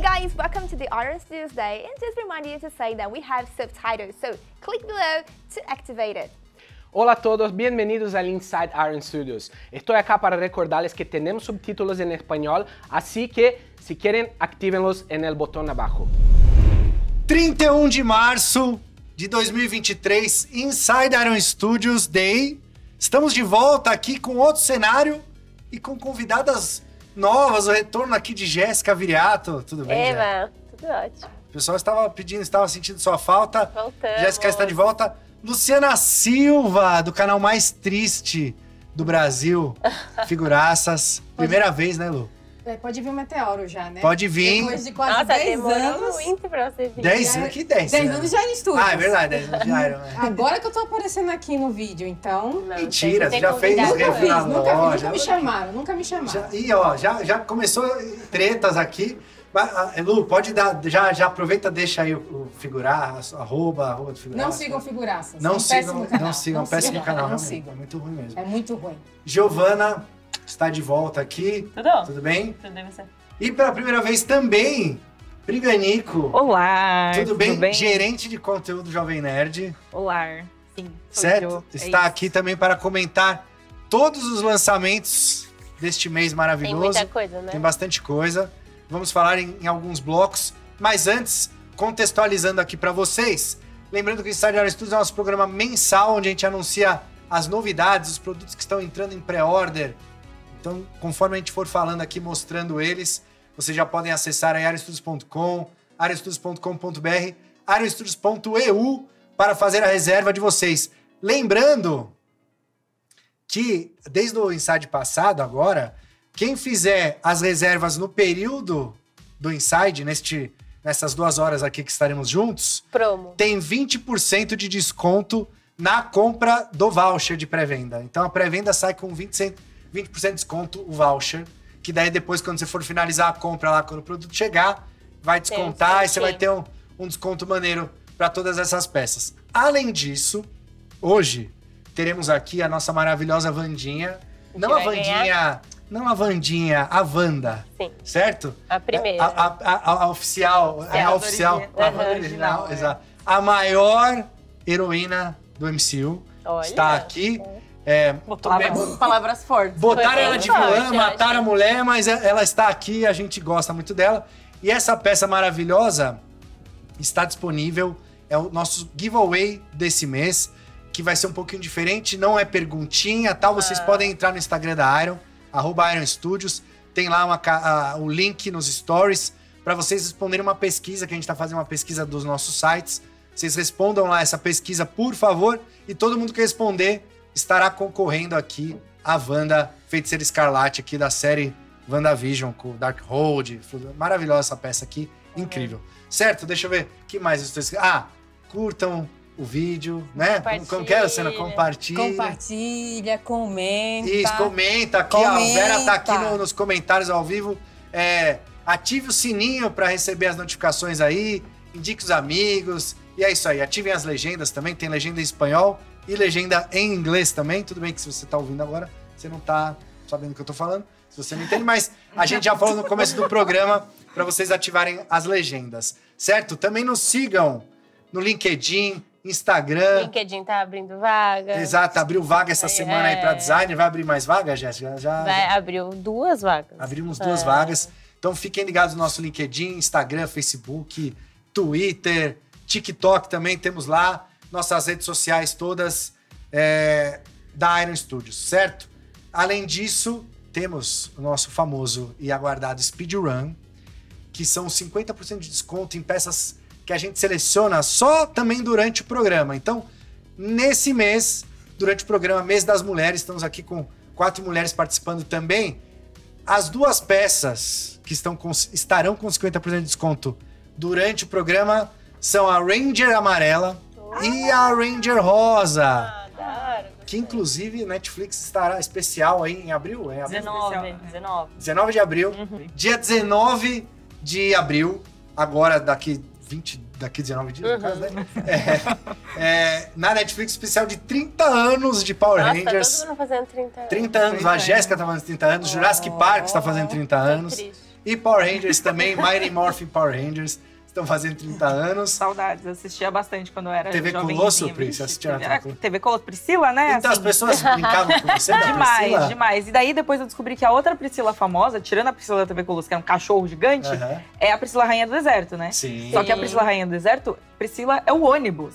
guys, welcome to the Iron Studios Day and just remind you to say that we have subtitles, so click below to activate it. Hola a todos, bienvenidos al Inside Iron Studios. Estoy acá para recordarles que tenemos subtítulos en español, así que si quieren, actívenlos en el botón abajo. 31 de março de 2023, Inside Iron Studios Day. Estamos de volta aqui com outro cenário e com convidadas novas. O retorno aqui de Jéssica Viriato. Tudo bem? Eva, tudo ótimo. O pessoal estava pedindo, estava sentindo sua falta. Voltamos. Jéssica está de volta. Luciana Silva, do canal mais triste do Brasil. Figuraças. Primeira vez, né, Lu? É, pode vir o meteoro já, né? Pode vir. Depois de quase Nossa, 10 demorou anos. muito pra você vir. 10 Já- anos? Que 10? 10 anos já em estúdio. Ah, é verdade, 10 anos de Iron. é. Agora que eu tô aparecendo aqui no vídeo, então. Não, Mentira, você já fez Nunca fiz, na nunca, loja. nunca me chamaram, nunca me chamaram. Já, e ó, já, já começou tretas aqui. Ah, Lu, pode dar, já, já aproveita, deixa aí o, o figuraço, arroba, arroba do figuraço. Não sigam figuraças. Não é um sigam, péssimo canal. não sigam, péssimo sigam, canal, Não realmente, sigam. é muito ruim mesmo. É muito ruim. Giovana está de volta aqui, Tudo? tudo bem? Tudo bem você? E pela primeira vez também, Briganico, Olá, tudo bem? Gerente de conteúdo Jovem Nerd, Olá, sim. certo? eu. É Está isso. aqui também para comentar todos os lançamentos deste mês Tem maravilhoso. muita coisa, né? Tem bastante coisa. Vamos falar em, em alguns blocos. Mas antes, contextualizando aqui para vocês, lembrando que o Iron Studios é nosso programa mensal onde a gente anuncia as novidades, os produtos que estão entrando em pré-order. Então, conforme a gente for falando aqui, mostrando eles, vocês já podem acessar aí arestudios.com, arestudios.com.br, arestudios.eu para fazer a reserva de vocês. Lembrando que desde o Inside passado agora, quem fizer as reservas no período do Inside, neste, nessas duas horas aqui que estaremos juntos, Promo. tem 20% de desconto na compra do voucher de pré-venda. Então a pré-venda sai com 20%, 20 de desconto o voucher, que daí depois quando você for finalizar a compra lá, quando o produto chegar, vai Tem descontar e você vai ter um, um desconto maneiro para todas essas peças. Além disso, hoje teremos aqui a nossa maravilhosa Vandinha. Que Não a Vandinha, não a Vandinha, a Wanda, Sim, certo? a primeira. A, a- a- a oficial, é a oficial, original. a. Wanda original, Original, é. exato. A maior heroína do MCU Olha. está aqui. É, Botou Palavras, palavras fortes. botaram ela de vilã, mataram a mulher, mas é- ela está aqui, a gente gosta muito dela. E essa peça maravilhosa está disponível. É o nosso giveaway desse mês, que vai ser um pouquinho diferente, não é perguntinha, tal. Vocês Ah. podem entrar no Instagram da Iron, arroba Iron Studios. Tem lá uma ca- a- o link nos stories para vocês responderem uma pesquisa, que a gente está fazendo uma pesquisa dos nossos sites. Vocês respondam lá essa pesquisa, por favor, e todo mundo que responder estará concorrendo aqui a Wanda Feiticeira Escarlate aqui da série WandaVision com Darkhold. Maravilhosa essa peça aqui, incrível. Certo? Deixa eu ver. O que mais eu estou escrevendo? Ah, curtam o vídeo, né? Como, que é, Luciana? Compartilha. Compartilha, comenta. Isso, comenta aqui. ó, A Comenta. Vera tá aqui no- nos comentários ao vivo. É, ative o sininho para receber as notificações aí. Indique os amigos. E é isso aí. Ativem as legendas também. Tem legenda em espanhol e legenda em inglês também. Tudo bem que se você tá ouvindo agora, você não tá sabendo o que eu tô falando. Se você não entende, mas a gente já falou no começo do programa para vocês ativarem as legendas. Certo? Também nos sigam no LinkedIn, Instagram. LinkedIn tá abrindo vaga. Exato, abriu vaga essa É. semana aí para designer. Vai abrir mais vaga, Jéssica? Já, Vai, abriu duas vagas. Abrimos duas É. vagas. Então fiquem ligados no nosso LinkedIn, Instagram, Facebook, Twitter, TikTok também temos lá. Nossas redes sociais todas é, da Iron Studios, certo? Além disso, temos o nosso famoso e aguardado Speedrun, que são 50% de desconto em peças que a gente seleciona só também durante o programa. Então, nesse mês, durante o programa Mês das Mulheres, estamos aqui com quatro mulheres participando também. As duas peças que estão com- estarão com 50% de desconto durante o programa são a Ranger Amarela e a Ranger Rosa. Ah. Que inclusive Netflix estará especial aí em abril, é abril? 19, 19. 19 de abril. Uhum. Dia 19 de abril, agora daqui 20, daqui 19 dias, Uhum. no caso, né? É, é, na Netflix, especial de 30 anos de Power Nossa, Rangers. tá todo mundo fazendo 30 anos. 30 anos, a 30 Jéssica tá fazendo 30 anos, Jurassic Park está fazendo 30 Tô anos. triste. E Power Rangers também, Mighty Morphin Power Rangers. Estão fazendo 30 anos. Saudades, eu assistia bastante quando eu era TV jovenzinha. Colosso, Pri? Você assistia na TV, TV Colosso? TV Colosso, Priscila, né? Então as assim. pessoas brincavam com você da Demais, Priscila? demais. E daí depois eu descobri que a outra Priscila famosa, tirando a Priscila da TV Colosso, que é um cachorro gigante, Aham. é a Priscila Rainha do Deserto, né? Sim. Só que a. Priscila Rainha do Deserto, Priscila é o ônibus.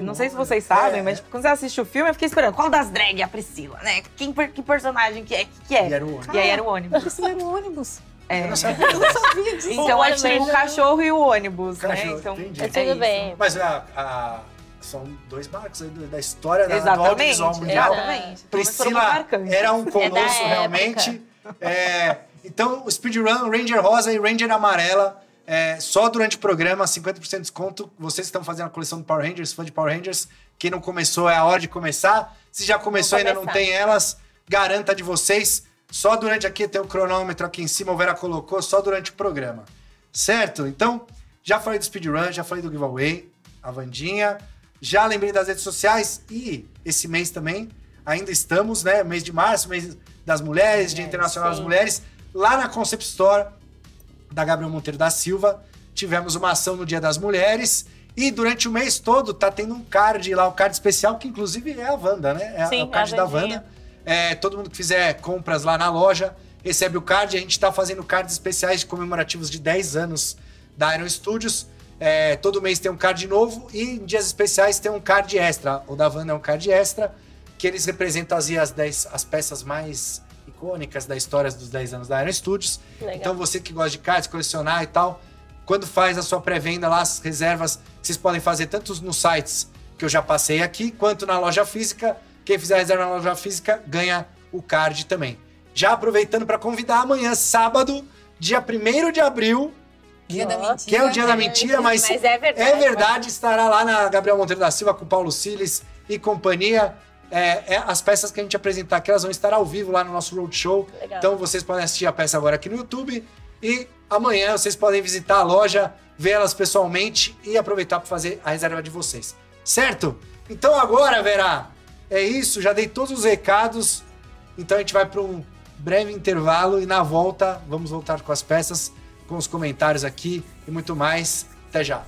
Não sei se vocês sabem, É. mas tipo, quando você assiste o filme, eu fiquei esperando. Qual das drag é a Priscila, né? Quem, que personagem que é? Que, que é? E era o ônibus. E aí era o ônibus. Priscila era o ônibus. É. Eu não sabia. Eu não sabia disso. Então é ônibus. tipo o cachorro e o ônibus, né? Cachorro, Então, entendi. é É tudo isso. bem. Mas a, a- são dois marcos da história da, do Exatamente, audiovisual mundial. exatamente. Foram Priscila era um colosso É da época. realmente. É, então, o Speedrun, Ranger Rosa e Ranger Amarela, é, só durante o programa, 50% de desconto. Vocês que estão fazendo a coleção do Power Rangers, fã de Power Rangers, quem não começou é a hora de começar. Se já começou e ainda não tem elas, garanta de vocês. Só durante aqui tem o cronômetro aqui em cima, o Vera colocou, só durante o programa. Certo? Então, já falei do speedrun, já falei do giveaway, a Vandinha. Já lembrei das redes sociais e esse mês também, ainda estamos, né? Mês de março, mês das mulheres, Dia Internacional das sim. Mulheres. Lá na Concept Store da Gabriel Monteiro da Silva, tivemos uma ação no Dia das Mulheres. E durante o mês todo tá tendo um card lá, um card especial, que inclusive é a Wanda, né? É, Sim, é o card a da. Wanda. É, todo mundo que fizer compras lá na loja recebe o card. A gente está fazendo cards especiais comemorativos de 10 anos da Iron Studios. É, todo mês tem um card novo e em dias especiais tem um card extra. O da Wanda é um card extra, que eles representam as, as, 10, as peças mais icônicas da história dos 10 anos da Iron Studios. Legal. Então você que gosta de cards, colecionar e tal, quando faz a sua pré-venda lá, as reservas, vocês podem fazer tanto nos sites que eu já passei aqui, quanto na loja física. Quem fizer a reserva na loja física ganha o card também. Já aproveitando para convidar amanhã, sábado, dia 1 de abril, Dia da mentira. que é o dia da mentira, mas, Mas é verdade. é verdade, estará lá na Gabriel Monteiro da Silva com Paulo Siles e companhia. É, é, as peças que a gente apresentar aqui, elas vão estar ao vivo lá no nosso roadshow. Legal. Então vocês podem assistir a peça agora aqui no YouTube. E amanhã vocês podem visitar a loja, ver elas pessoalmente e aproveitar para fazer a reserva de vocês. Certo? Então agora, Vera, é isso. Já dei todos os recados. Então a gente vai para um breve intervalo e na volta vamos voltar com as peças, com os comentários aqui e muito mais. Até já.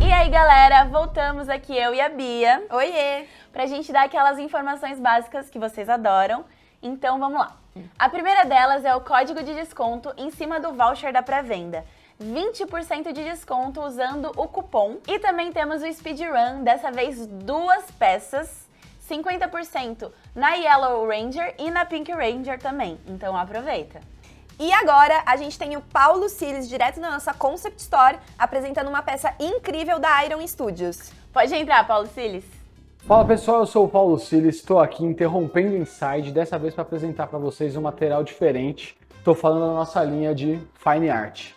E aí, galera, voltamos aqui eu e a Bia Oiê! pra gente dar aquelas informações básicas que vocês adoram. Então, vamos lá. A primeira delas é o código de desconto em cima do voucher da pré-venda. 20% de desconto usando o cupom. E também temos o Speedrun, dessa vez duas peças, 50% na Yellow Ranger e na Pink Ranger também. Então aproveita. E agora a gente tem o Paulo Siles, direto da nossa Concept Store, apresentando uma peça incrível da Iron Studios. Pode entrar, Paulo Siles. Fala pessoal, eu sou o Paulo Siles, estou aqui interrompendo o Inside, dessa vez para apresentar para vocês um material diferente. Estou falando da nossa linha de Fine Art.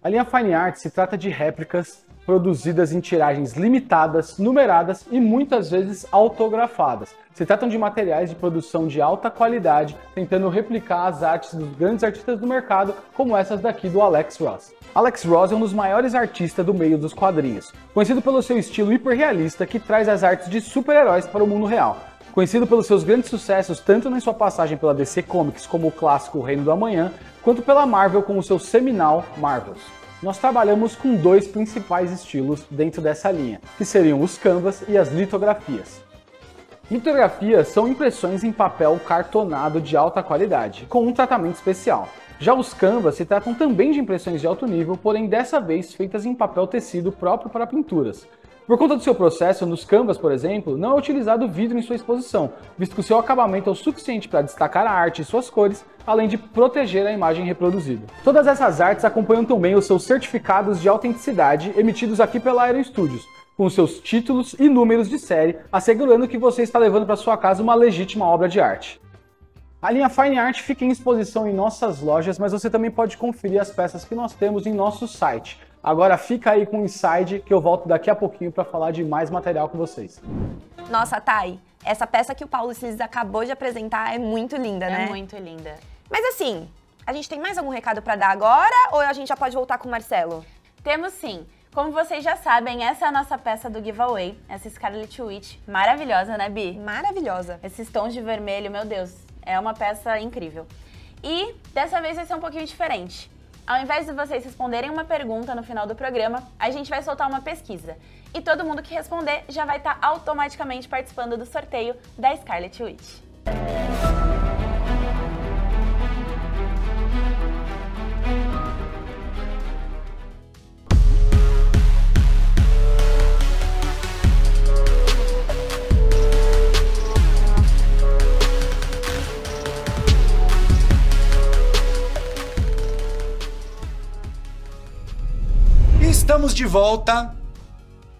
A linha Fine Art se trata de réplicas produzidas em tiragens limitadas, numeradas e muitas vezes autografadas. Se tratam de materiais de produção de alta qualidade, tentando replicar as artes dos grandes artistas do mercado, como essas daqui do Alex Ross. Alex Ross é um dos maiores artistas do meio dos quadrinhos, conhecido pelo seu estilo hiperrealista que traz as artes de super-heróis para o mundo real. Conhecido pelos seus grandes sucessos tanto na sua passagem pela DC Comics como o clássico Reino do Amanhã, quanto pela Marvel com o seu seminal Marvels. Nós trabalhamos com dois principais estilos dentro dessa linha, que seriam os canvas e as litografias. Litografias são impressões em papel cartonado de alta qualidade, com um tratamento especial. Já os canvas se tratam também de impressões de alto nível, porém dessa vez feitas em papel tecido próprio para pinturas. Por conta do seu processo, nos canvas, por exemplo, não é utilizado vidro em sua exposição, visto que o seu acabamento é o suficiente para destacar a arte e suas cores, além de proteger a imagem reproduzida. Todas essas artes acompanham também os seus certificados de autenticidade emitidos aqui pela Aero Studios, com seus títulos e números de série, assegurando que você está levando para sua casa uma legítima obra de arte. A linha Fine Art fica em exposição em nossas lojas, mas você também pode conferir as peças que nós temos em nosso site. Agora fica aí com o Inside que eu volto daqui a pouquinho para falar de mais material com vocês. Nossa, Thay, essa peça que o Paulo Siles acabou de apresentar é muito linda, né? É muito linda. Mas assim, a gente tem mais algum recado pra dar agora ou a gente já pode voltar com o Marcelo? Temos sim. Como vocês já sabem, essa é a nossa peça do giveaway, essa Scarlet Witch maravilhosa, né, Bi? Maravilhosa. Esses tons de vermelho, meu Deus, é uma peça incrível. E dessa vez vai ser um pouquinho diferente. Ao invés de vocês responderem uma pergunta no final do programa, a gente vai soltar uma pesquisa. E todo mundo que responder já vai estar automaticamente participando do sorteio da Scarlet Witch. Estamos de volta.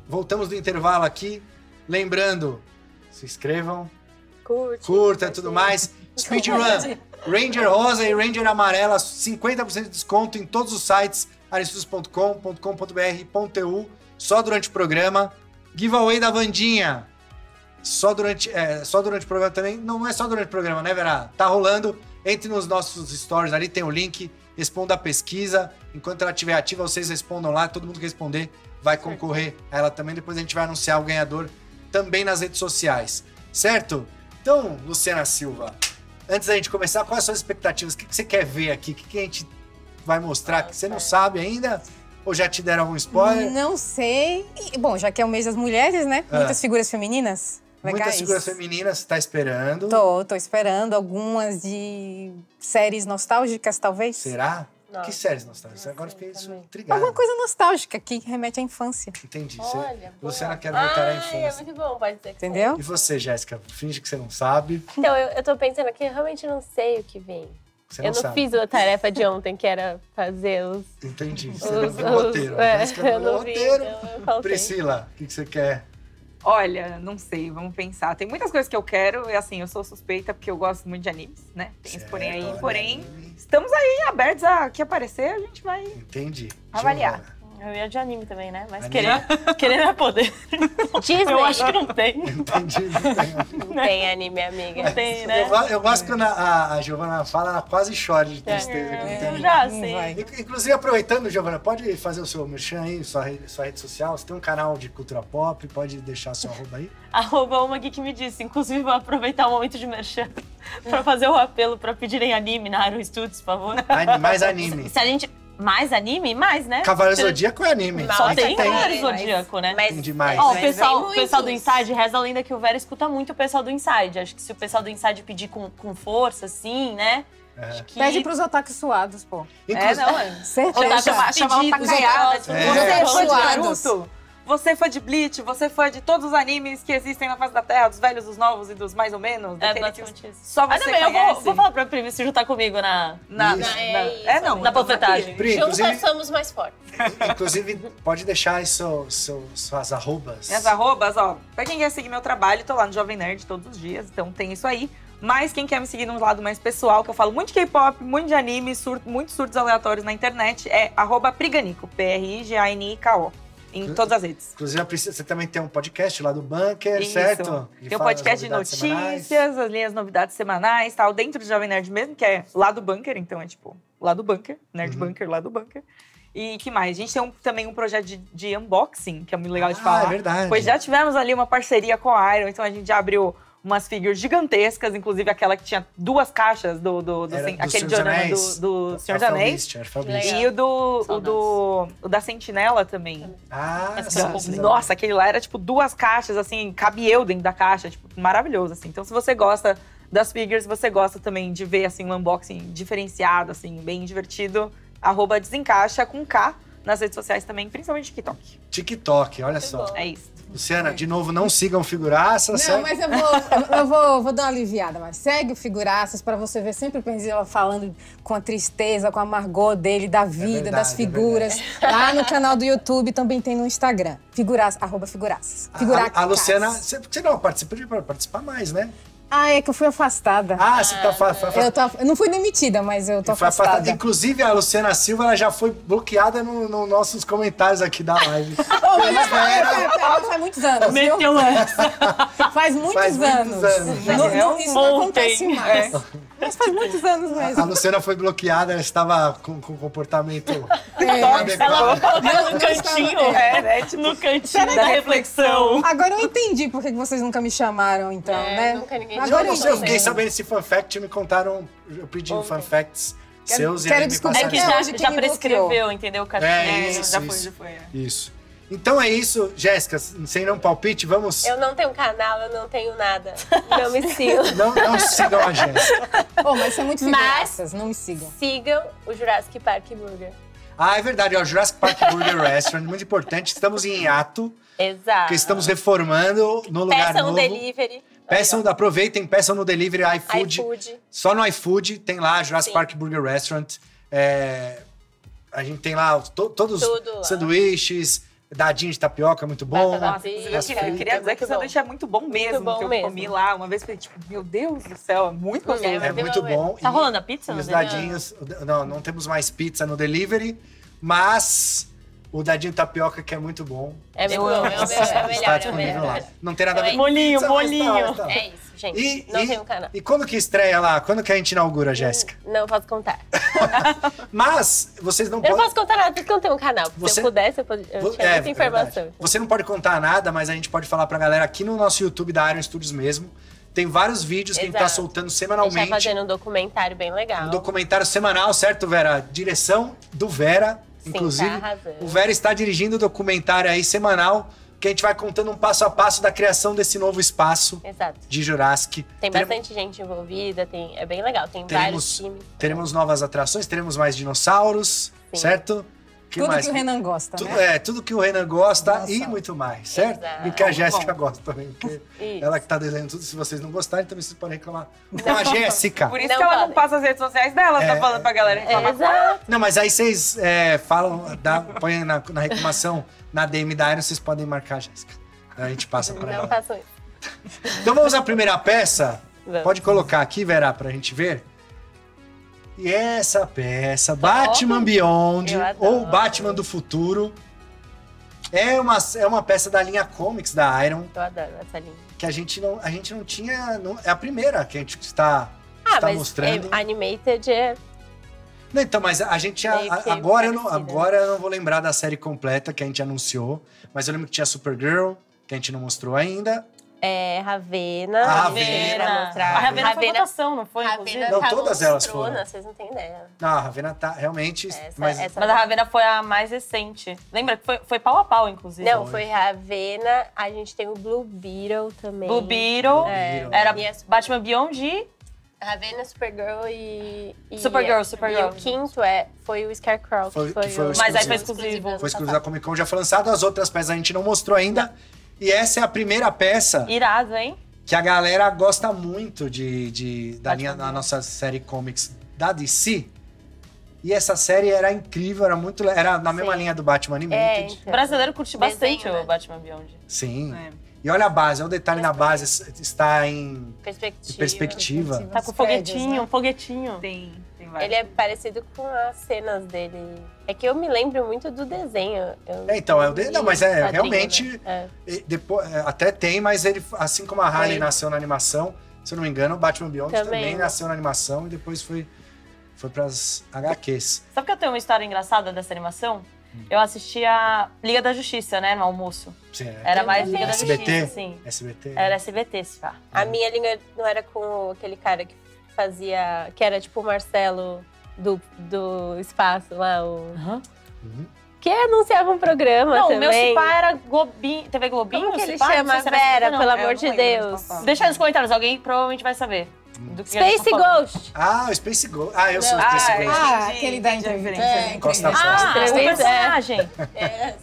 Voltamos do intervalo aqui. Lembrando, se inscrevam, Curte. curta e tudo mais. Speedrun, Ranger Rosa e Ranger Amarela, 50% de desconto em todos os sites, aristudos.com.com.br.eu, só durante o programa. Giveaway da Vandinha, só durante, é, só durante o programa também. Não é só durante o programa, né, Vera? Tá rolando. Entre nos nossos stories ali, tem o link. Responda a pesquisa. Enquanto ela estiver ativa, vocês respondam lá. Todo mundo que responder vai concorrer a ela também. Depois a gente vai anunciar o ganhador também nas redes sociais. Certo? Então, Luciana Silva, antes da gente começar, quais são as suas expectativas? O que você quer ver aqui? O que a gente vai mostrar que você não sabe ainda? Ou já te deram algum spoiler? Não sei. E, Bom, já que é o mês das mulheres, né? Ah. Muitas figuras femininas. Legais. Muitas figuras femininas, você tá esperando. Tô, tô esperando algumas de séries nostálgicas, talvez. Será? Nossa, que séries nostálgicas? não Agora fiquei intrigado. Alguma coisa nostálgica que remete à infância, Entendi. Você- Olha, boa. Luciana quer voltar à Ai, infância. é muito bom, pode ser. entendeu? E você, Jéssica? Finge que você não sabe. Então, eu, eu tô pensando aqui, eu realmente não sei o que vem. Você não eu não sabe. fiz a tarefa de ontem, que era fazer os... Entendi. Você os, não viu o roteiro. é, Jéssica não eu não vi, roteiro. então eu. Priscila, o que que você quer? Olha, não sei, vamos pensar. Tem muitas coisas que eu quero, e assim, eu sou suspeita porque eu gosto muito de animes, né? Tem esse porém aí. Certo, Porém, anime. estamos aí abertos a que aparecer, a gente vai. Entendi. Avaliar. Giovana. Eu ia de anime também, né? Mas Anime? querer, querer não é poder. Disney. Eu acho que não tem. Entendi. não tem. Não tem anime, amiga. Tem, né? Eu, go- eu gosto quando a, a, Giovana fala, ela quase chora de tristeza. não tem Eu anime. já Não sei. vai. Inc- Inclusive, aproveitando, Giovana, pode fazer o seu merchan aí, sua rede, sua rede social. Você tem um canal de cultura pop, pode deixar seu arroba aí. Arroba uma geek me disse. Inclusive, vou aproveitar o momento de merchan pra fazer o apelo pra pedirem anime na Aero Studios, por favor. Ani- mais anime. Se a gente... Mais anime? Mais, né? Cavaleiro Zodíaco é anime. Só tem tem. Cavaleiro Zodíaco, né? Mas, Entendi mais. Ó, o pessoal, o pessoal do. Inside, reza a lenda que o Vera escuta muito o pessoal do Inside. Acho que se o pessoal do Inside pedir com, com força, assim, né? É. Acho que... Pede pros otakus suados, pô. É, Inclusive, não, é. Certeza. Chamar, chamar Tipo, É. Você é. Naruto? Você é fã de Bleach? Você fã de todos os animes que existem na face da Terra, dos velhos, dos novos e dos mais ou menos? É basicamente isso. Só Mas você também, eu conhece? vou, vou falar pra Pri se juntar comigo na... Na, na- É isso, é, não. Na panfletagem. Juntos inclusive, somos mais fortes. inclusive, pode deixar aí seu, seu, suas arrobas. Minhas arrobas, ó, pra quem quer seguir meu trabalho, tô lá no Jovem Nerd todos os dias, então tem isso aí. Mas quem quer me seguir num lado mais pessoal, que eu falo muito de K-pop, muito de anime, sur muitos surtos aleatórios na internet, é arroba Priganico, P-R-I-G-A-N-I-K-O, em todas as redes. Inclusive, você também tem um podcast lá do Bunker, Isso. certo? Que Tem um podcast de notícias, semanais. as linhas novidades semanais, tal, dentro do Jovem Nerd mesmo, que é lá do Bunker, então é tipo, lá do Bunker, Nerd Uhum. Bunker, lá do Bunker. E que mais? A gente tem um- também um projeto de, de unboxing, que é muito legal de Ah, falar. é verdade. Pois já tivemos ali uma parceria com a Iron, então a gente já abriu umas figures gigantescas, inclusive aquela que tinha duas caixas do, do, do, sen- do aquele Anéis. do, do Senhor dos Rafael Anéis. E o do, o do, o da Sentinela também. Ah, sim, Nossa, aquele lá era tipo duas caixas, assim, cabe eu dentro da caixa, tipo, maravilhoso, assim. Então, se você gosta das figures, você gosta também de ver, assim, um unboxing diferenciado, assim, bem divertido, arroba desencaixa com K nas redes sociais também, principalmente TikTok. TikTok, olha só. bom. É isso. Luciana, de novo, não sigam figuraça, Não, certo? mas eu vou, eu- vou, vou dar uma aliviada, mas segue o Figuraças pra você ver sempre o Penzila falando com a tristeza, com a amargor dele, da vida, verdade, das é figuras. Lá no canal do YouTube também tem no Instagram. Figuraças, arroba Figuraças. Figuracas. A, a Luciana, você, você não participa de participar mais, né? Ah, é que eu fui afastada. Ah, você tá fa- fa- fa- Eu, tô, eu não fui demitida, mas eu tô foi afastada. afastada. Inclusive, a Luciana Silva ela já foi bloqueada nos no nossos comentários aqui da live. Ô, mas pera, pera, faz muitos anos? Meteu essa. Faz muitos Faz muitos anos. anos. Não- não- isso não acontece mais. É. Faz muitos anos A mesmo. Luciana foi bloqueada, ela estava com, com comportamento É. Ela no cantinho. É, né? Tipo, No cantinho da reflexão. Agora eu entendi por que vocês nunca me chamaram, então, É, né? nunca ninguém Agora Eu, eu não sei, eu fiquei sabendo esse fun fact, me contaram, eu pedi fun facts seus e quero me descobrir É passaram. que já, já prescreveu, entendeu? O. É, é, isso, já foi, isso. já foi. é. Isso. Então é isso, Jéssica, sem não palpite, vamos... Eu não tenho canal, eu não tenho nada. Não me sigam. Não, não sigam a Jéssica. Oh, mas é muito não me sigam. Sigam o Jurassic Park Burger. Ah, é verdade, é o Jurassic Park Burger Restaurant, muito importante. Estamos em hiato, Exato. porque estamos reformando no lugar Peçam novo. delivery. Peçam, aproveitem, peçam no delivery iFood. iFood. Só no iFood tem lá Jurassic Sim. Park Burger Restaurant. É, a gente tem lá to- todos os sanduíches, dadinho de tapioca, muito bom. Nossa, eu queria, dizer que o Muito sanduíche é muito bom mesmo, bom que eu mesmo. comi lá. Uma vez falei, tipo, meu Deus do céu, é muito gostoso. É Muito muito bom. Tá rolando a pizza? E os dadinhos. Não, não temos mais pizza no delivery, mas o dadinho tapioca que é muito bom. É é o meu- é o está melhor, é melhor. Não tem nada a ver com é Molinho, tá, molinho. tá. É isso, gente. E, não e- tem um canal. e quando que estreia lá? Quando que a gente inaugura, Jéssica? Não posso contar. Mas vocês não Eu não podem. posso contar nada porque eu não tenho um canal. Você- Se eu pudesse, eu, pod- eu tinha é, muita é informação. verdade. Você não pode contar nada, mas a gente pode falar pra galera aqui no nosso YouTube da Iron Studios mesmo. Tem vários vídeos que a gente tá Exato. soltando a gente tá semanalmente. fazendo um documentário bem legal. Um documentário semanal, certo, Vera? Direção do Vera, Sim, inclusive. tá o Vera está dirigindo o documentário aí semanal, que a gente vai contando um passo a passo da criação desse novo espaço Exato. de Jurassic. Tem Teremos- bastante gente envolvida, tem, é bem legal. Tem vários Teremos, times. teremos novas atrações, teremos mais dinossauros, Sim. certo? Que Tudo mais? que o Renan gosta, Tudo, né? é, tudo que o Renan gosta Nossa. e muito mais, certo? Exato. E que a Jéssica bom. gosta também, porque Isso. ela que tá desenhando tudo. Se vocês não gostarem, também vocês podem reclamar com a Jéssica. Por isso Não que ela não podem. passa as redes sociais dela, É, tá falando pra galera É, reclamar. exato. Não, mas aí vocês é, falam, dá, põem na, na reclamação, na DM da Iron, vocês podem marcar a Jéssica. A gente passa pra Não ela. façam isso. Então vamos à primeira peça. Vamos. Pode colocar aqui, Vera, pra gente ver. E essa peça, Batman Beyond, ou Batman do Futuro, é uma, é uma peça da linha Comics da Iron, Eu adoro essa linha. que a gente não, a gente não tinha. não- é a primeira que a gente está, Ah, está mas mostrando. é, animated é... Não, então, mas a gente. a- a- agora, eu não, agora eu não vou lembrar da série completa que a gente anunciou, mas eu lembro que tinha Supergirl, que a gente não mostrou ainda. É Ravena. A Ravena. pra mostrar. A Ravena foi votação, não foi? Ravena? Não, tá todas elas foram. Vocês não têm ideia. Não, a Ravena tá realmente. Essa, mas essa Mas a Ravena foi a mais recente. Lembra que foi, foi pau a pau, inclusive. Não, foi Ravena. A gente tem o Blue Beetle também. Blue Beetle. É. Era Batman Beyond e Ravena, Supergirl e... e Supergirl, Supergirl. E o quinto é, foi o Scarecrow, Foi- que foi, que foi o o... Mas aí exclusivo. foi exclusivo. Foi exclusivo da Comic Con, já foi lançado. As outras peças a gente não mostrou ainda. E essa é a primeira peça Irado, hein? que a galera gosta muito de, de- da Batman linha da nossa série comics da DC. E essa série era incrível, era muito. Era na mesma Sim. linha do Batman É, Animated. O então. brasileiro curte bastante Desenho, né? o Batman Beyond. Sim. É. E olha a base, olha o detalhe na base, está em Perspectiva. em perspectiva. Tá com foguetinho, né? foguetinho. Tem, vários. Ele é parecido com as cenas dele. É que eu me lembro muito do desenho. Eu É, então, é o de- vi não, mas é, quadrinho, realmente- né? E depois, é, até tem, mas ele, assim como a Harley nasceu na animação, se eu não me engano, o Batman Beyond também, Também, nasceu na animação e depois foi, foi pras HQs. Sabe que eu tenho uma história engraçada dessa animação? Hum. Eu assistia Liga da Justiça, né, no almoço. Sim, é. Era mais. Liga da SBT? Justiça, sim. SBT. Era SBT, se pá. A minha língua não era com aquele cara que fazia. que era tipo o Marcelo do, do espaço lá, o. Uhum. Que anunciava um programa Não, o também. meu Cipá era Globinho, TV Globinho? Como que ele Cipá? Chama? era Vera, não. pelo É, amor de Deus. Deixa aí nos comentários, alguém provavelmente vai saber. Space tá falando. Ghost. Ah, o Space Ghost. Ah, eu sou o Não. Space Ah, Ghost. Ah, aquele da entendi a entrevista. referência. É, Costa. Ah, o é. personagem.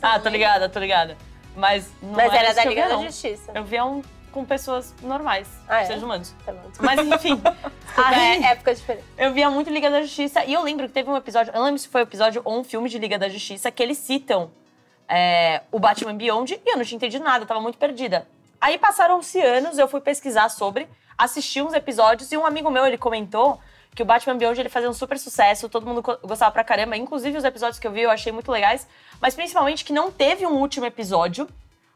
Ah, tô ligada, tô ligada. Mas não Mas era isso da Liga da. Justiça. Eu via um com pessoas normais, Ah, é? seres humanos. Tá. Mas enfim. aí, É época diferente. eu via muito Liga da Justiça e eu lembro que teve um episódio, eu não lembro se foi um episódio ou um filme de Liga da Justiça, que eles citam é, o Batman Beyond e eu não tinha entendido nada, eu tava muito perdida. Aí passaram-se anos, eu fui pesquisar sobre, assisti uns episódios e um amigo meu, ele comentou que o Batman Beyond ele fazia um super sucesso, todo mundo gostava pra caramba, inclusive os episódios que eu vi eu achei muito legais, mas principalmente que não teve um último episódio,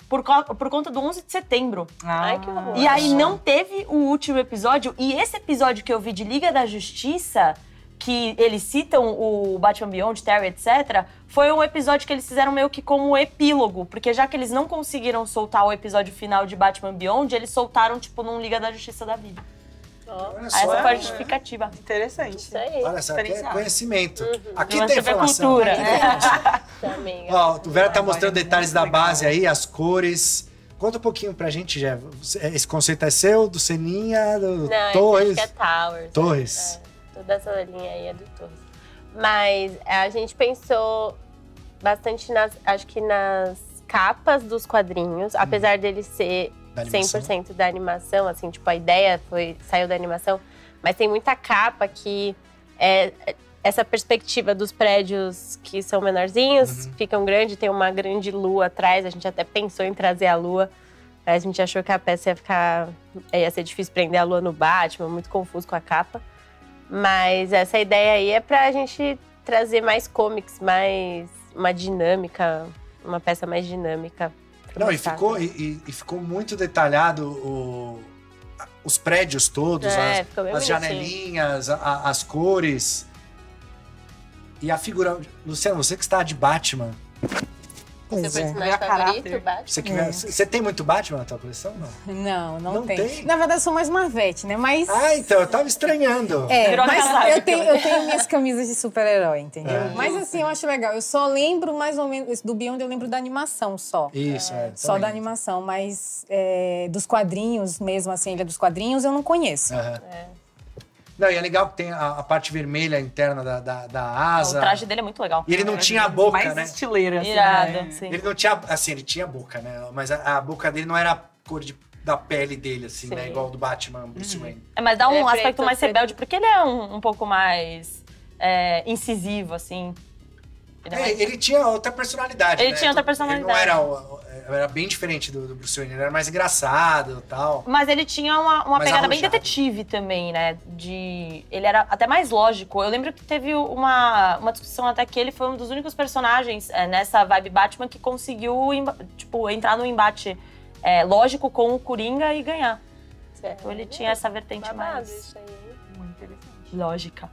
por, por conta do 11 de setembro. Ai, que horror. E aí não teve o último episódio. E esse episódio que eu vi de Liga da Justiça, que eles citam o Batman Beyond, Terry, etc., foi um episódio que eles fizeram meio que como epílogo. Porque já que eles não conseguiram soltar o episódio final de Batman Beyond, eles soltaram, tipo, num Liga da Justiça da vida. Olha Aí só. essa foi a é. justificativa. Interessante. Isso aí. Olha só, aqui é conhecimento. Aqui Uma tem informação. cultura. Aqui tem. Também. Ó, o Vera tá mostrando detalhes da base aí, as cores. Conta um pouquinho pra gente, Jé. Esse conceito é seu, do Seninha, do Não, Torres? esse acho que é Towers. Torres. É, toda essa linha aí é do Torres. Mas é, a gente pensou bastante nas, acho que nas capas dos quadrinhos, apesar dele ser Uhum. Da animação. 100% da animação, assim, tipo, a ideia foi saiu da animação, mas tem muita capa que é essa perspectiva dos prédios que são menorzinhos, Uhum. ficam grandes, tem uma grande lua atrás, a gente até pensou em trazer a lua, aí a gente achou que a peça ia ficar ia ser difícil prender a lua no Batman, muito confuso com a capa. Mas essa ideia aí é pra gente trazer mais comics, mais uma dinâmica, uma peça mais dinâmica. Não, e ficou, e, e- ficou muito detalhado o- os prédios todos, É, as, as janelinhas, a- as cores. E a figura. Luciano, você que está de Batman. Seu Pois é. personagem favorito, caráter. Batman? Você, que- É. você tem muito Batman na tua coleção? Não. Não, não, Não tem. tem? Na verdade, eu sou mais Marvete, né? Mas. Ah, então, eu tava estranhando. É, Virou mas eu tenho, eu tenho minhas camisas de super-herói, entendeu? É. Mas assim, eu acho legal. Eu só lembro mais ou menos. Do Beyond eu lembro da animação só. Isso, é. Só também. da animação, mas é, dos quadrinhos mesmo, assim, Ilha dos Quadrinhos, eu não conheço. Aham. Não, e é legal que tem a, a parte vermelha interna da, da, da asa. O traje dele é muito legal. E ele não tinha a boca, Mais né? estileira, assim, Irado, né? sim. Ele não tinha. Assim, ele tinha boca, né? Mas a, a boca dele não era a cor de- da pele dele, assim, né? Sim. Igual do Batman Bruce Wayne. É, mas dá um é aspecto preto, mais preto. rebelde, porque ele é um, um pouco mais é, incisivo, assim. Ele é É, mais- ele tinha outra personalidade. Ele né? tinha outra Ele não personalidade. era. o- Era bem diferente do, do Bruce Wayne, ele era mais engraçado e tal. Mas ele tinha uma, uma pegada bem arrojado. detetive também, né? De. Ele era até mais lógico. Eu lembro que teve uma, uma discussão até que ele foi um dos únicos personagens é, nessa vibe Batman que conseguiu tipo, entrar no embate é, lógico com o Coringa e ganhar. Então ele tinha essa vertente Babado mais isso aí. Muito interessante. lógica.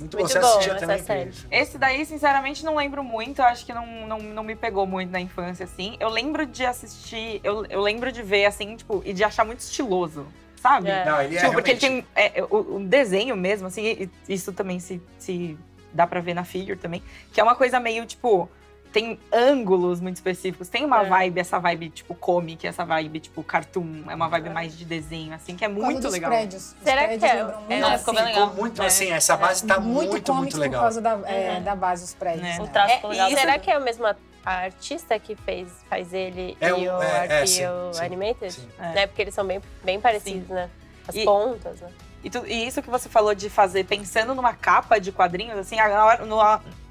Muito, Muito você bom essa série. Esse daí, sinceramente, não lembro muito. Eu acho que não, não, não me pegou muito na infância, assim. Eu lembro de assistir, eu, eu lembro de ver, assim, tipo, e de achar muito estiloso, sabe? É. Não, ele é Tipo, porque ele tem é, o, o desenho mesmo, assim, e- isso também se, se dá pra ver na figure também, que é uma coisa meio, tipo, tem ângulos muito específicos, tem uma É. vibe, essa vibe, tipo, comic, essa vibe, tipo, cartoon, é uma vibe mais de desenho, assim, que é muito dos legal. prédios. Os Será que prédios é- lembram é, muito não, assim. ficou bem Ficou legal. muito É. assim, essa base tá muito, muito, comics legal. por causa da, é, Uhum. da base dos prédios. É. né? O traço É, ficou legal. e será que é a mesma artista que fez, faz ele É e o- o, é, é, e sim, o sim, Animated? sim. É. Né? Porque eles são bem, bem parecidos, né? As E- pontas, né? E, tu- e isso que você falou de fazer pensando numa capa de quadrinhos, assim, a hora- no,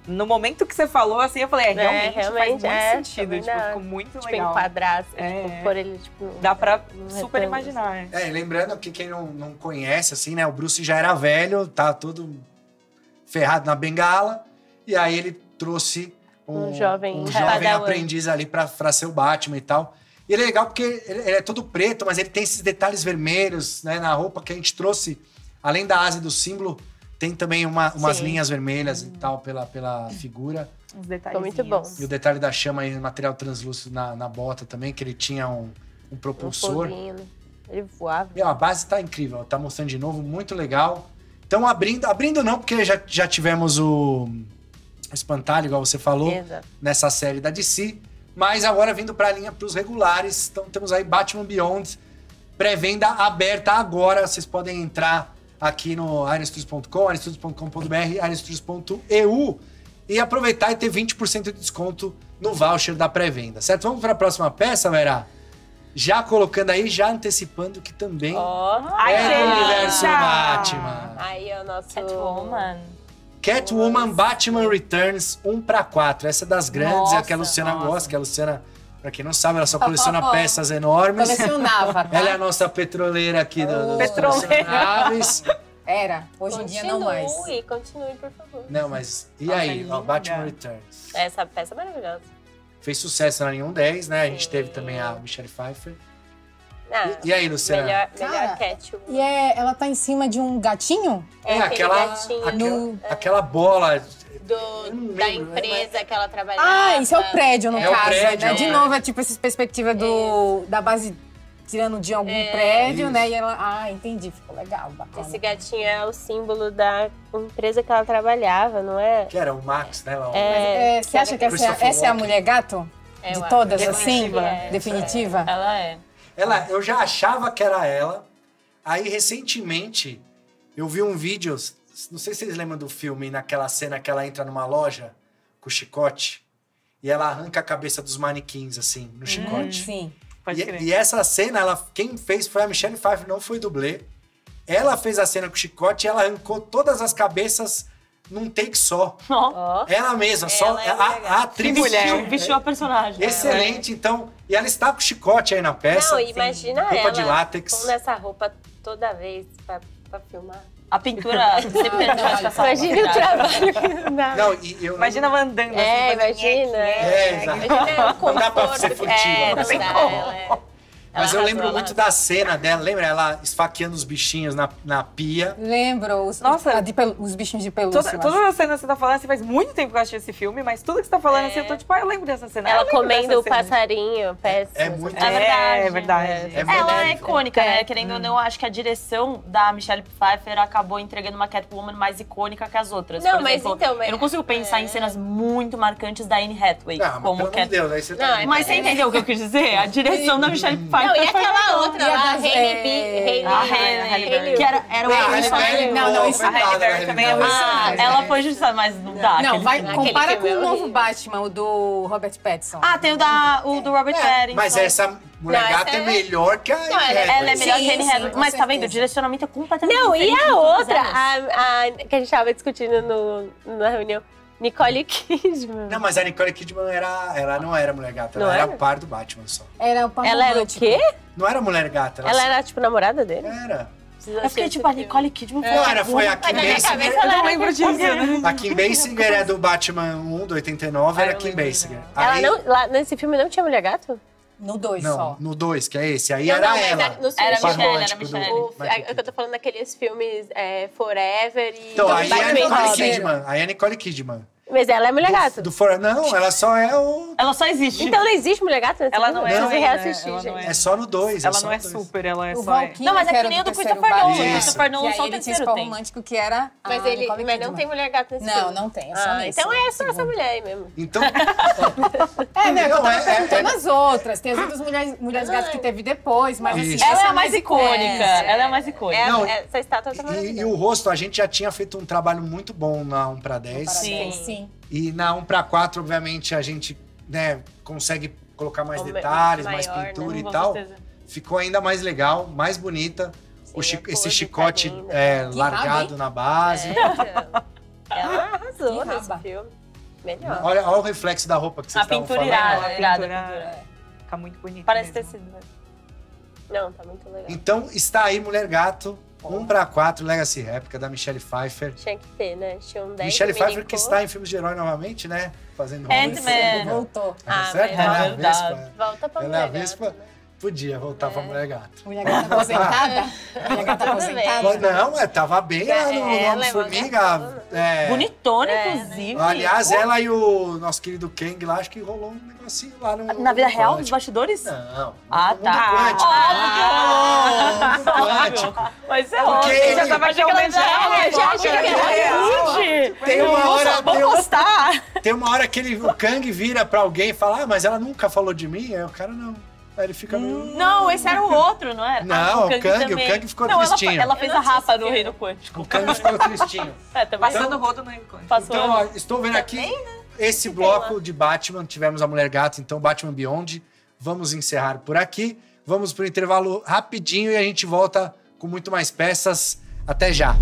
no momento que você falou, assim, eu falei, é, É, realmente, faz realmente, muito é, sentido. Tipo, ficou muito Tipo, legal. enquadrar, assim, É. tipo, pôr ele, tipo... Dá pra num super imaginar. é. É, e lembrando que quem não, não conhece, assim, né? O Bruce já era velho, tá todo ferrado na bengala. E aí ele trouxe um, Um jovem um jovem aprendiz ali pra, pra ser o Batman e tal. E ele é legal porque ele, ele é todo preto, mas ele tem esses detalhes vermelhos, né? Na roupa que a gente trouxe, além da asa e do símbolo, tem também uma- umas Sim. linhas vermelhas e tal pela, pela figura. Uns Ficou detalhes. muito bom. E o detalhe da chama aí, material translúcido na, na bota também, que ele tinha um, um Um propulsor. foguinho, né? Ele voava. Meu, a base tá incrível, tá mostrando de novo, muito legal. Então, abrindo, abrindo não, porque já, já tivemos o espantalho, igual você falou, Exato. nessa série da DC. Mas agora vindo pra linha pros regulares, então temos aí Batman Beyond, pré-venda aberta agora. Vocês podem entrar aqui no ironstudios.com, ironstudios.com.br, ironstudios.eu e aproveitar e ter 20% de desconto no voucher da pré-venda, certo? Vamos para a próxima peça, Vera? Já colocando aí, já antecipando que também Ó, é do delícia! universo Batman. aí é o nosso... Catwoman. Catwoman Batman Returns 1 para 4. Essa é das grandes, é Nossa, a que a Luciana nossa. gosta, que a Luciana, pra quem não sabe, ela só coleciona peças enormes. Colecionava, tá? Ela é a nossa petroleira aqui do, dos Petroleira. colecionáveis. Era. Hoje em dia não mais. Continue, continue, por favor. Não, mas e aí? é ó. Batman Returns. Essa peça é maravilhosa. fez sucesso na Linha 10, né? A gente teve também a Michelle Pfeiffer. Ah, E, e aí, Luciana? melhor, Cara, melhor Catwoman. E é, ela tá em cima de um gatinho? É, aquele aquela, gatinho aquela, no- aquela bola. Do, da né, empresa que ela trabalhava. Ah, isso é o prédio, no É o caso. prédio, né? De é. novo, é tipo essa perspectiva do, da base tirando de algum É. prédio, Isso. né? E ela. Ah, entendi. Ficou legal, bacana. Esse gatinho é o símbolo da empresa que ela trabalhava, não é? Que era o Max, né? lá, o- É, você acha que essa, é- essa é a mulher gato? É, de todas, acho. assim? Definitiva. É. Definitiva? Ela é. Ela, eu já achava que era ela. Aí, recentemente, eu vi um vídeo. Não sei se vocês lembram do filme, naquela cena que ela entra numa loja com o chicote e ela arranca a cabeça dos manequins, assim, no chicote. Sim. Pode E, crer. e essa cena, ela, quem fez foi a Michelle Pfeiffer, não foi dublê. Ela fez a cena com o chicote e ela arrancou todas as cabeças num take só. Ó. Ó, Ela mesma, só. Ela é a, a atriz Que mulher. vestiu- Vestiu a personagem. Excelente, então. E ela está com chicote aí na peça. não, imagina Roupa ela de látex. pondo essa roupa toda vez pra, pra filmar. A pintura sempre tem que essa roupa. Imagina o trabalho que não dá. Não, e eu Imagina ela andando É, assim. imagina. É, exato. Imagina o Não dá pra conforto ser que- furtiva, É, não não tem como. Ela é- Mas eu lembro arrasou, muito da cena dela. Lembra ela esfaqueando os bichinhos na, na pia? Lembro os, Nossa. de pel- os bichinhos de pelúcia. Toda, todas as cenas que você tá falando, assim, faz muito tempo que eu assisti esse filme, mas tudo que você tá falando, assim, eu tô tipo, ah, eu lembro dessa cena. Ela comendo o cena. passarinho, péssimo. É muito. É verdade. É verdade. É Ela é verdade. icônica, né? Querendo ou não, eu acho que a direção da Michelle Pfeiffer acabou entregando uma Catwoman mais icônica que as outras. Não, Por mas exemplo, então, mas- Eu não consigo pensar em cenas muito marcantes da Anne Hathaway Não, mas como pelo amor de Cat... Deus, aí você tá. Não, é Mas você entendeu o que eu quis dizer? A direção da Michelle Pfeiffer Não, e aquela outra a lá, Hailey é, B. Hailey- A Hailey, Hailey- que era, era Não, o Berry não, não, isso- Berry é Berry. Ah, Ela foi justa, mas não dá. Não, vai, compara com é o novo. Batman, o do Robert Pattinson. Ah, tem o, da, o do Robert Pattinson. Mas essa mulher Não, gata essa é é- melhor que a Não, ela- Hathaway. Ela é melhor Sim, que a Anne Mas tá vendo? O direcionamento é completamente Não, e a outra, a, a- que a gente tava discutindo no, na reunião, Nicole Kidman. Não, mas a Nicole Kidman era, ela não era mulher gata, ela Não era era? par do Batman só. Era o par Ela era o quê? Não era mulher gata, ela, Ela só- era, tipo, namorada dele? era. É porque, tipo, a Nicole Kidman foi... Não, era, foi a Kim Basinger. ela Eu não lembro disso, né? A Kim Basinger é do Batman 1, do 89, era Kim lembro Basinger. Ela não, lá nesse filme não tinha mulher gato? No 2 Não, só. no 2, que é esse. Aí Não, era não, ela. a- nos Era Par Michelle, era romântico do- Michelle. O, Michael a- eu tô falando daqueles filmes é, Forever e Então, aí é a Nicole. Kidman. Aí é a Nicole Kidman. Mas ela é mulher gato. Do For... Não, ela só é o. Ela só existe. Então não existe mulher nesse Ela não é Preciso também, né? reassistir, Ela não gente. É só no 2. Ela não é super, ela é O só... é. Não, mas é que nem o do Christopher Nolan. Isso. Christopher Nolan só o ele terceiro tem. romântico que era Mas, ele, Nicole mas Kidman. não tem mulher gato nesse Não, filme. não tem, é só Ah, então é só essa. É. mulher aí mesmo. Então, É, né? Eu Não, tava é- é- perguntando as outras. Tem as outras mulheres, mulheres gatas que teve depois, mas assim. Ela é a mais icônica. É. Ela é a mais icônica. É, Não, essa estátua tá e, maravilhosa. e o rosto, a gente já tinha feito um trabalho muito bom na 1 para 10. Sim. Sim. E na 1 para 4, obviamente, a gente né, consegue colocar mais Como- detalhes, mais maior, né? pintura e Com tal. certeza. Ficou ainda mais legal, mais bonita. O Sim, chi- a pose esse tá chicote é, largado na base. É. Ela arrasou Que nesse filme. Melhor. Olha, olha o reflexo da roupa que vocês A estavam pintura falando. irada, A pintura- pintura. Fica muito bonito Parece mesmo. tecido. né? Não, tá muito legal. Então está aí Mulher Gato, 1 para 4, Legacy Réplica da Michelle Pfeiffer. Tinha que ter, né? Tinha um 10 Michelle Pfeiffer que está em filmes de herói novamente, né? Fazendo Ant-Man. Voltou. Ah, certo? mas- Ela é a É verdade. Vespa. Volta pra Ela é a Vespa. gato, né? Podia voltar É. pra Mulher Gato. Mulher gata aposentada? Mulher gata Tudo aposentada? Não, é, tava bem lá no, É, no ela é. É, Bonitona, É, inclusive. Aliás, ela e o nosso querido Kang lá, acho que rolou um negocinho lá no. Na vida real, nos bastidores? Não. Ah, no tá. quântico. Óbvio! No mundo quântico. Mas é óbvio. ele- Já tava era real. Tem uma hora, vou tem, postar. tem uma hora que ele, o Kang vira pra alguém e fala, ah, mas ela nunca falou de mim? Aí o cara não. Aí ele fica meio. Não, esse era o outro, não era? Não, Ah, o Kang- o também. Kang ficou não, ela- tristinho. Ela, fez Eu a rapa filme. Reino Quântico. O Kang ficou tristinho. É, também. Passando rodo no encontro. Passou. Então, ó, estou vendo aqui esse bloco de Batman. Tivemos a Mulher Gato, então Batman Beyond. Vamos encerrar por aqui. Vamos para o intervalo rapidinho e a gente volta com muito mais peças. Até já.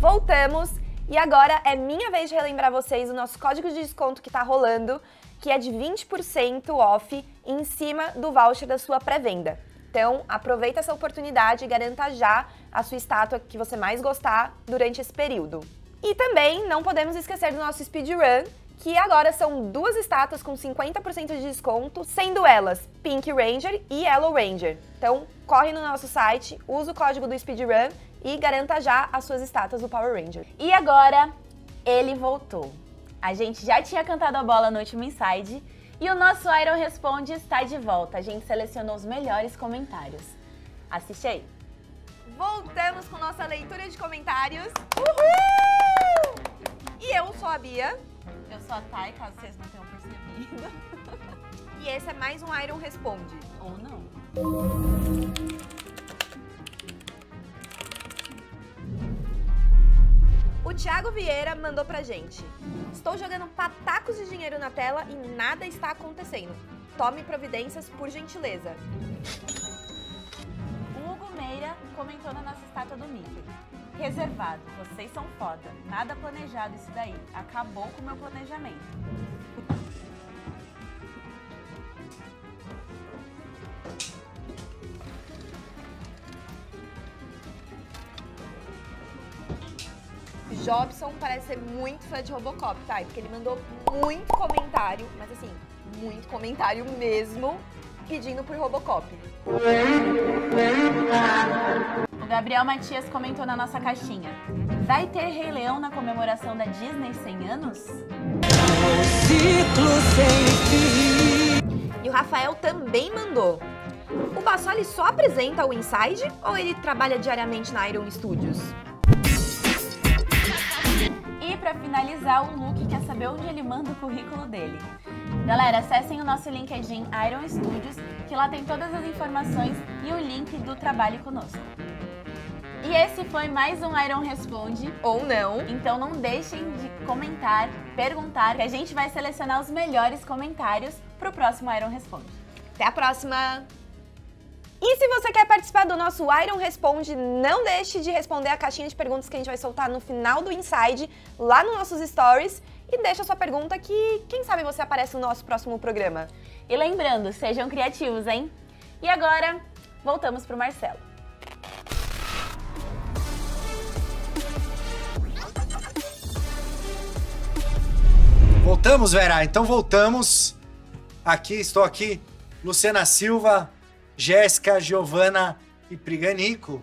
Voltamos e agora é minha vez de relembrar vocês o nosso código de desconto que tá rolando, que é de 20% off em cima do voucher da sua pré-venda. Então, aproveita essa oportunidade e garanta já a sua estátua que você mais gostar durante esse período. E também não podemos esquecer do nosso speedrun, que agora são duas estátuas com 50% de desconto, sendo elas Pink Ranger e Yellow Ranger. Então, corre no nosso site, usa o código do speedrun e garanta já as suas estátuas do Power Ranger. E agora, ele voltou. A gente já tinha cantado a bola no último Inside e o nosso Iron Responde está de volta. A gente selecionou os melhores comentários. Assiste aí. Voltamos com nossa leitura de comentários. Uhul! E eu sou a Bia. Eu sou a Thay, caso vocês não tenham percebido. E esse é mais um Iron Responde. Ou não. O Thiago Vieira mandou pra gente. Estou jogando patacos de dinheiro na tela e nada está acontecendo. Tome providências por gentileza. O Hugo Meira comentou na nossa estátua do Mickey. Reservado, vocês são foda. Nada planejado isso daí. Acabou com o meu planejamento. Jobson parece ser muito fã de Robocop, tá? Porque ele mandou muito comentário, mas assim, muito comentário mesmo, pedindo por Robocop. Gabriel Matias comentou na nossa caixinha. Vai ter Rei Leão na comemoração da Disney 100 anos? E o Rafael também mandou. O Bassoli só apresenta o Inside ou ele trabalha diariamente na Iron Studios? E pra finalizar, o Luke quer saber onde ele manda o currículo dele. Galera, acessem o nosso LinkedIn Iron Studios, que lá tem todas as informações e o link do trabalho conosco. E esse foi mais um Iron Responde. Ou não? Então não deixem de comentar, perguntar, que a gente vai selecionar os melhores comentários pro próximo Iron Responde. Até a próxima! E se você quer participar do nosso Iron Responde, não deixe de responder a caixinha de perguntas que a gente vai soltar no final do Inside, lá nos nossos stories. E deixa sua pergunta que, quem sabe, você aparece no nosso próximo programa. E lembrando, sejam criativos, hein? E agora, voltamos pro Marcelo. Voltamos, Vera. Então voltamos. Aqui, estou aqui. Luciana Silva, Jéssica, Giovana e Priganico.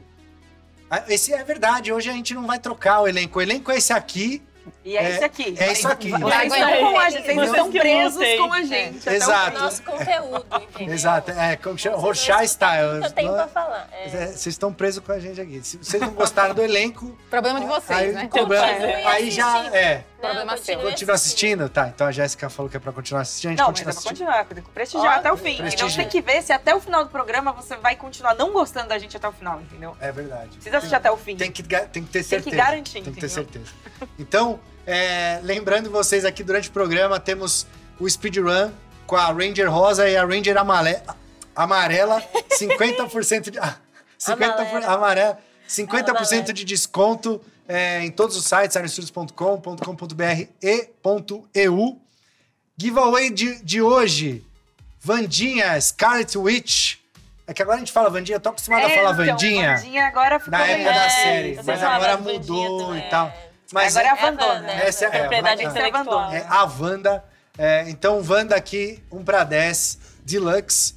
Ah, Esse é verdade, hoje a gente não vai trocar o elenco. O elenco é esse aqui. E é, É, esse aqui. é isso aqui. Vocês estão com a gente, vocês Vocês estão que presos com a gente. até o Exato. Nosso conteúdo, entendeu? Exato, é como chama? Rochá Style. Eu tenho pra falar. É. É, Vocês estão presos com a gente aqui. Se vocês não gostaram do elenco, Problema de vocês, aí, né? problema- aí já é. Problema Não, seu. Continua assistindo? Tá, então a Jéssica falou que é pra continuar assistindo, a gente Não, mas continua é pra assistindo. continuar, tem que prestigiar até o fim. Prestigia. Então tem que ver se até o final do programa você vai continuar não gostando da gente até o final, entendeu? É verdade. Precisa assistir até o fim. Tem que, tem que ter Tem certeza. que garantir, Tem que ter entendeu? certeza. Então, é, lembrando vocês aqui durante o programa, temos o speedrun com a Ranger Rosa e a Ranger amale- amarela, 50% de. ah, 50% Amarela. amarela, 50% Amarela. de desconto é, em todos os sites, ironstudios.com, .com.br e .eu. Giveaway de, de hoje, Vandinha, Scarlet Witch. É que agora a gente fala Vandinha, eu tô acostumado a falar então, Vandinha. Vandinha agora ficou Na época bem- da É, série, mas agora mudou e tal. é. Mas Agora é a É a. Wanda, Essa é- propriedade é, intelectual. é a Wanda. É, então, Wanda aqui, 1 para 10, Deluxe.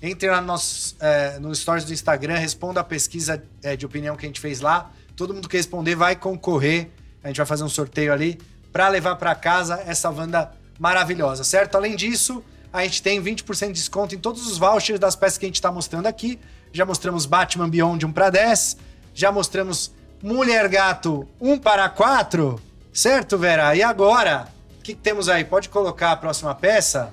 Entre lá no, nosso, é, no stories do Instagram, responda a pesquisa é, de opinião que a gente fez lá. Todo mundo que responder vai concorrer. A gente vai fazer um sorteio ali para levar para casa essa Wanda maravilhosa, certo? Além disso, a gente tem 20% de desconto em todos os vouchers das peças que a gente está mostrando aqui. Já mostramos Batman Beyond 1 para 10. Já mostramos Mulher Gato 1 para 4. Certo, Vera? E agora, o que, que temos aí? Pode colocar a próxima peça?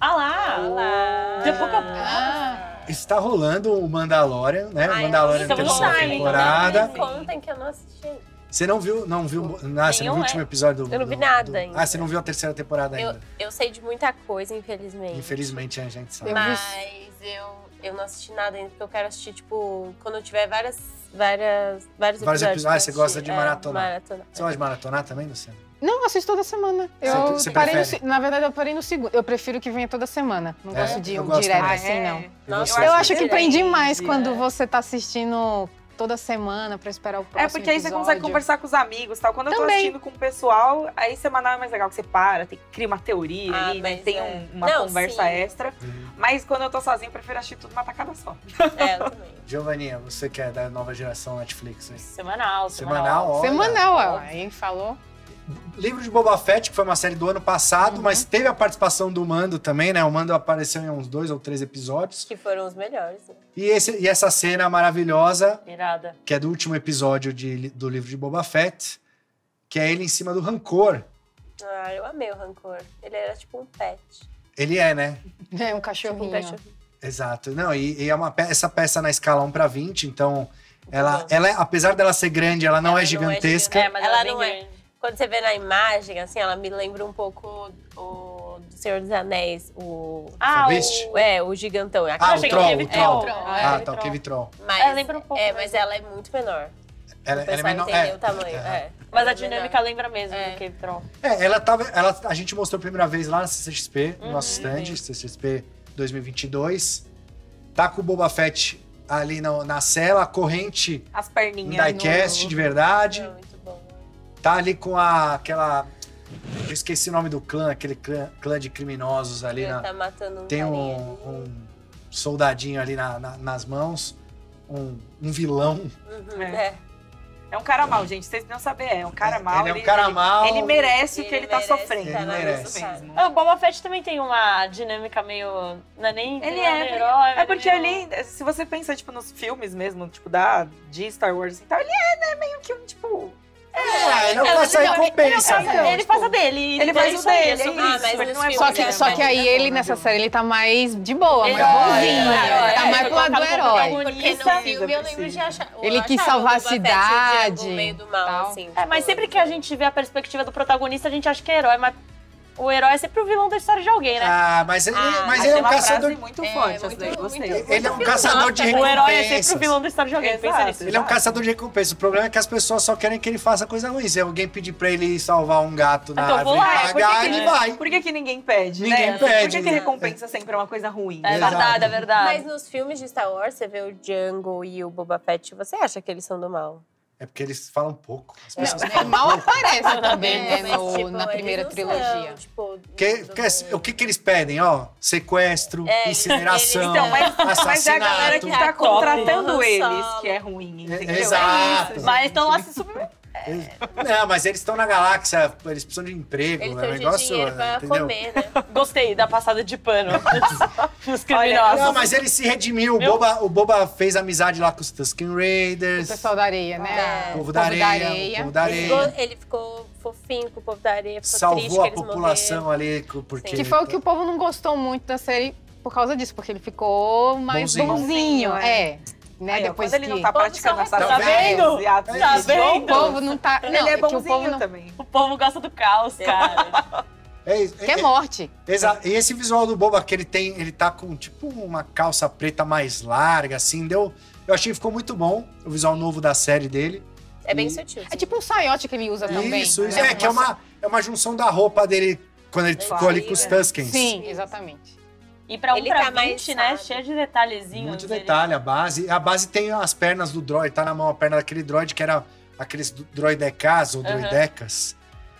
Ah lá! Olha lá. De pouco a pouco. Ah, Está rolando o Mandalorian, né? O Ai, Mandalorian então terceira vamos lá, então. temporada. Contem que eu não assisti. Você não viu, não viu, ah, você não viu o Nenhum, último é. episódio do Eu não vi do- nada do- ainda. Ah, você não viu a terceira temporada Eu, ainda. eu sei de muita coisa, infelizmente. Infelizmente, a gente sabe. Mas eu, eu não assisti nada ainda, porque eu quero assistir, tipo, quando eu tiver várias, várias, vários Vários episódios. episódios. Ah, você gosta de É, maratonar. maratonar. Você gosta de maratonar também, Luciano? Não, eu assisto toda semana. Você- Eu você parei no, na verdade, eu parei no segundo. Eu prefiro que venha toda semana. Não É, gosto de eu um gosto direto também. assim, não. Nossa, você? Eu acho que prende mais é. quando você tá assistindo toda semana pra esperar o próximo É porque aí você consegue episódio. conversar com os amigos e tal. Quando eu tô Também. assistindo com o pessoal, aí semanal é mais legal, que você para, tem, cria uma teoria Ah, ali, né? Tem é. um- uma Não, conversa sim. extra. Mas quando eu tô sozinha, eu prefiro assistir tudo uma tacada só. É, eu também. Giovaninha, você que é da nova geração Netflix aí. Semanal, Semanal, semanal. olha. Semanal, ó. Aí falou. Livro de Boba Fett, que foi uma série do ano passado, Uhum. mas teve a participação do Mando também, né? O Mando apareceu em uns dois ou três episódios. Que foram os melhores. né? E, esse, e essa cena maravilhosa, Irada. que é do último episódio de- do livro de Boba Fett, que é ele em cima do Rancor. Ah, eu amei o Rancor. Ele era tipo um pet. Ele é, né? É um Tipo cachorrinho. um cachorro. Exato. Não, e, e é uma pe- essa peça na escala 1 para 20, então ela, ela é- apesar dela ser grande, ela não Ela é não é gigantesca. gigante. É, mas Ela ela, é não é. Quando você vê na imagem, assim, ela me lembra um pouco o do Senhor dos Anéis. O. Ah, Beast? o... É, o gigantão. É Ah, o achei que Troll, teve o Troll. Troll. Ah, É, tá, o Cave Troll. Mas, É, lembra um pouco É, mesmo. mas ela é muito menor. Ela, o ela é menor. entender É, o tamanho. é. É. Mas a Ela é dinâmica lembra mesmo É. do Cave Troll. É, ela tava. Ela, a gente mostrou a primeira vez lá na CCXP, no Uhum, nosso stand, CCXP 2022. Tá com o Boba Fett ali na, na cela, a corrente As perninhas. diecast de verdade. menor. Tá ali com a, aquela. Eu esqueci o nome do clã, aquele clã, clã de criminosos ali. Ele Na, tá matando um tem um, um soldadinho ali na- na- nas mãos, um, um vilão. Uhum, É. é. É um cara mal, gente. Vocês não saber, é um cara mal. Ele é um cara mal. Ele merece o que Ele ele tá merece sofrendo. Ele é merece. mesmo. Ah, O Boba Fett também tem uma dinâmica meio. Não é nem. Ele é, nem herói, É porque meio- ali, se você pensa, tipo, nos filmes mesmo, tipo, da, de Star Wars e tal, ele é, né, meio que um, tipo... É, ele é É, mas então, caça-recompensa. Ele, faz a dele. ele faz o dele, é é Ah, mas Ele não é Só que, só que aí ele, nessa série, ele tá mais de boa, mais bonzinho. herói, Tá mais pro lado do herói. Porque no filme eu lembro de achar. Ele quis salvar a cidade, meio do mal, tal. assim. É, mas tipo, sempre que a gente vê a perspectiva do protagonista, a gente acha que é herói, mas o herói é sempre o vilão da história de alguém, né? Ah, mas ele, Ah, mas ele é um caçador. muito É, forte, essa muito- daí, gostei. muito- Ele é um caçador de o herói é sempre recompensas. o vilão da história de alguém, pensa Exato. nisso. Ele é um caçador de recompensa. O problema é que as pessoas só querem que ele faça coisa ruim. Se alguém pedir pra ele salvar um gato na Então árvore lá, é, por que pagar, que ele vai. Por que, que ninguém pede, Ninguém né? pede, Por que, que né? recompensa sempre é uma coisa ruim? É Exato. verdade, é verdade. Mas nos filmes de Star Wars, você vê o Django e o Boba Fett, você acha que eles são do mal? É porque eles falam pouco. As Não, pessoas ele mal aparece também, É, né, mas, no- tipo, na primeira trilogia. São, tipo, Que, que- bem. o que, que eles pedem? Ó, sequestro, É, incineração, eles- Então, mas, mas é a galera que assassinato. tá contratando eles que é ruim, entendeu? exato. É isso, Mas então lá se submetem. Eles- Não, mas eles estão na galáxia, eles precisam de emprego, Eles é um precisam de negócio. dinheiro pra entendeu? comer, né? Gostei da passada de pano nos criminosos. Não, mas ele se redimiu. O Boba, o Boba fez amizade lá com os Tusken O Raiders. pessoal da areia, né? É. O povo da areia. O povo da Ele ficou, ele ficou fofinho com o povo da areia, Salvou a população morreram. ali, porque. Que foi o que o povo não gostou muito da série por causa disso, porque ele ficou mais Bonzinho. bonzinho. Bonzinho, é. Né? Aí, Depois quando ele não que- tá praticando só essas tá vendo? e atos Tá de vendo? o povo não tá. Não, Ele é que o povo bonzinho não também. O povo gosta do caos, cara. É, isso. quer É- morte. Exato. E esse visual do Boba que ele tem, ele tá com tipo uma calça preta mais larga, assim, deu. Eu achei que ficou muito bom o visual novo da série dele. É bem E- sutil. É tipo um saiote que ele usa também. Isso, isso. né? É, que é uma, é uma junção da roupa dele quando ele ficou ali com os Tuskens. Sim, exatamente. E pra um Ele pra tá mais 20, né? Cheio de detalhezinhos. Muito ele- detalhe, a base. A base tem as pernas do droid, tá na mão a perna daquele droid que era aqueles droidecas ou droidecas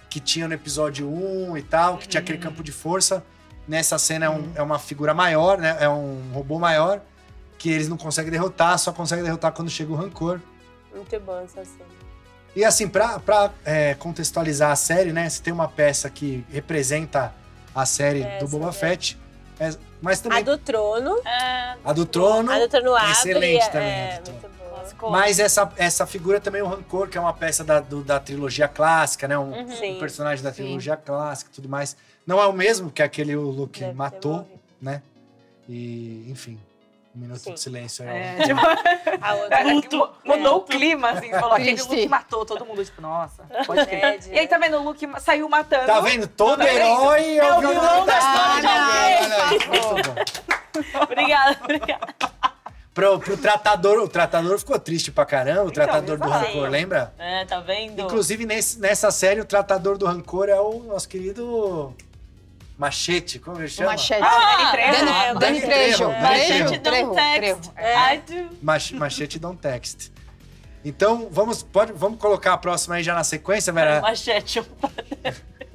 que tinha no episódio 1 e tal, que tinha aquele campo de força. Nessa cena é, um- é uma figura maior, né? É um robô maior que eles não conseguem derrotar, só conseguem derrotar quando chega o rancor. Muito bom essa cena. E assim, pra, pra é, contextualizar a série, né? Você tem uma peça que representa a série É, do Boba essa Fett, é, mas A também do trono. É, a do trono. A do trono abre. excelente é, também, É, a do trono. muito boa. Mas essa, essa figura também, o Rancor, que é uma peça da, do- da trilogia clássica, né? Um, Uhum. Sim. um personagem da Sim. trilogia clássica e tudo mais. Não é o mesmo que aquele o Luke Deve matou, né? E, enfim. Um minuto Sim. de silêncio aí. É, ó. tipo, A outra Mu- mudou o clima, assim, falou aquele Triste. Luke matou todo mundo, tipo, nossa, pode crer. E aí, tá vendo? O Luke saiu matando. Tá vendo? Todo Tá herói é o vilão da história de Ah, alguém. Obrigada, obrigada. Pro, pro tratador, o tratador ficou triste pra caramba, o tratador do rancor, lembra? É, tá vendo? Inclusive, nesse- nessa série, o tratador do rancor é o nosso querido Machete, como ele O chama? machete. Ah, Dani Trejo. Dani, Trejo. Dani Trejo. Trejo. Trejo. Text. É. Machete. Então, vamos, pode, vamos colocar a próxima aí já na sequência, Vera? Machete.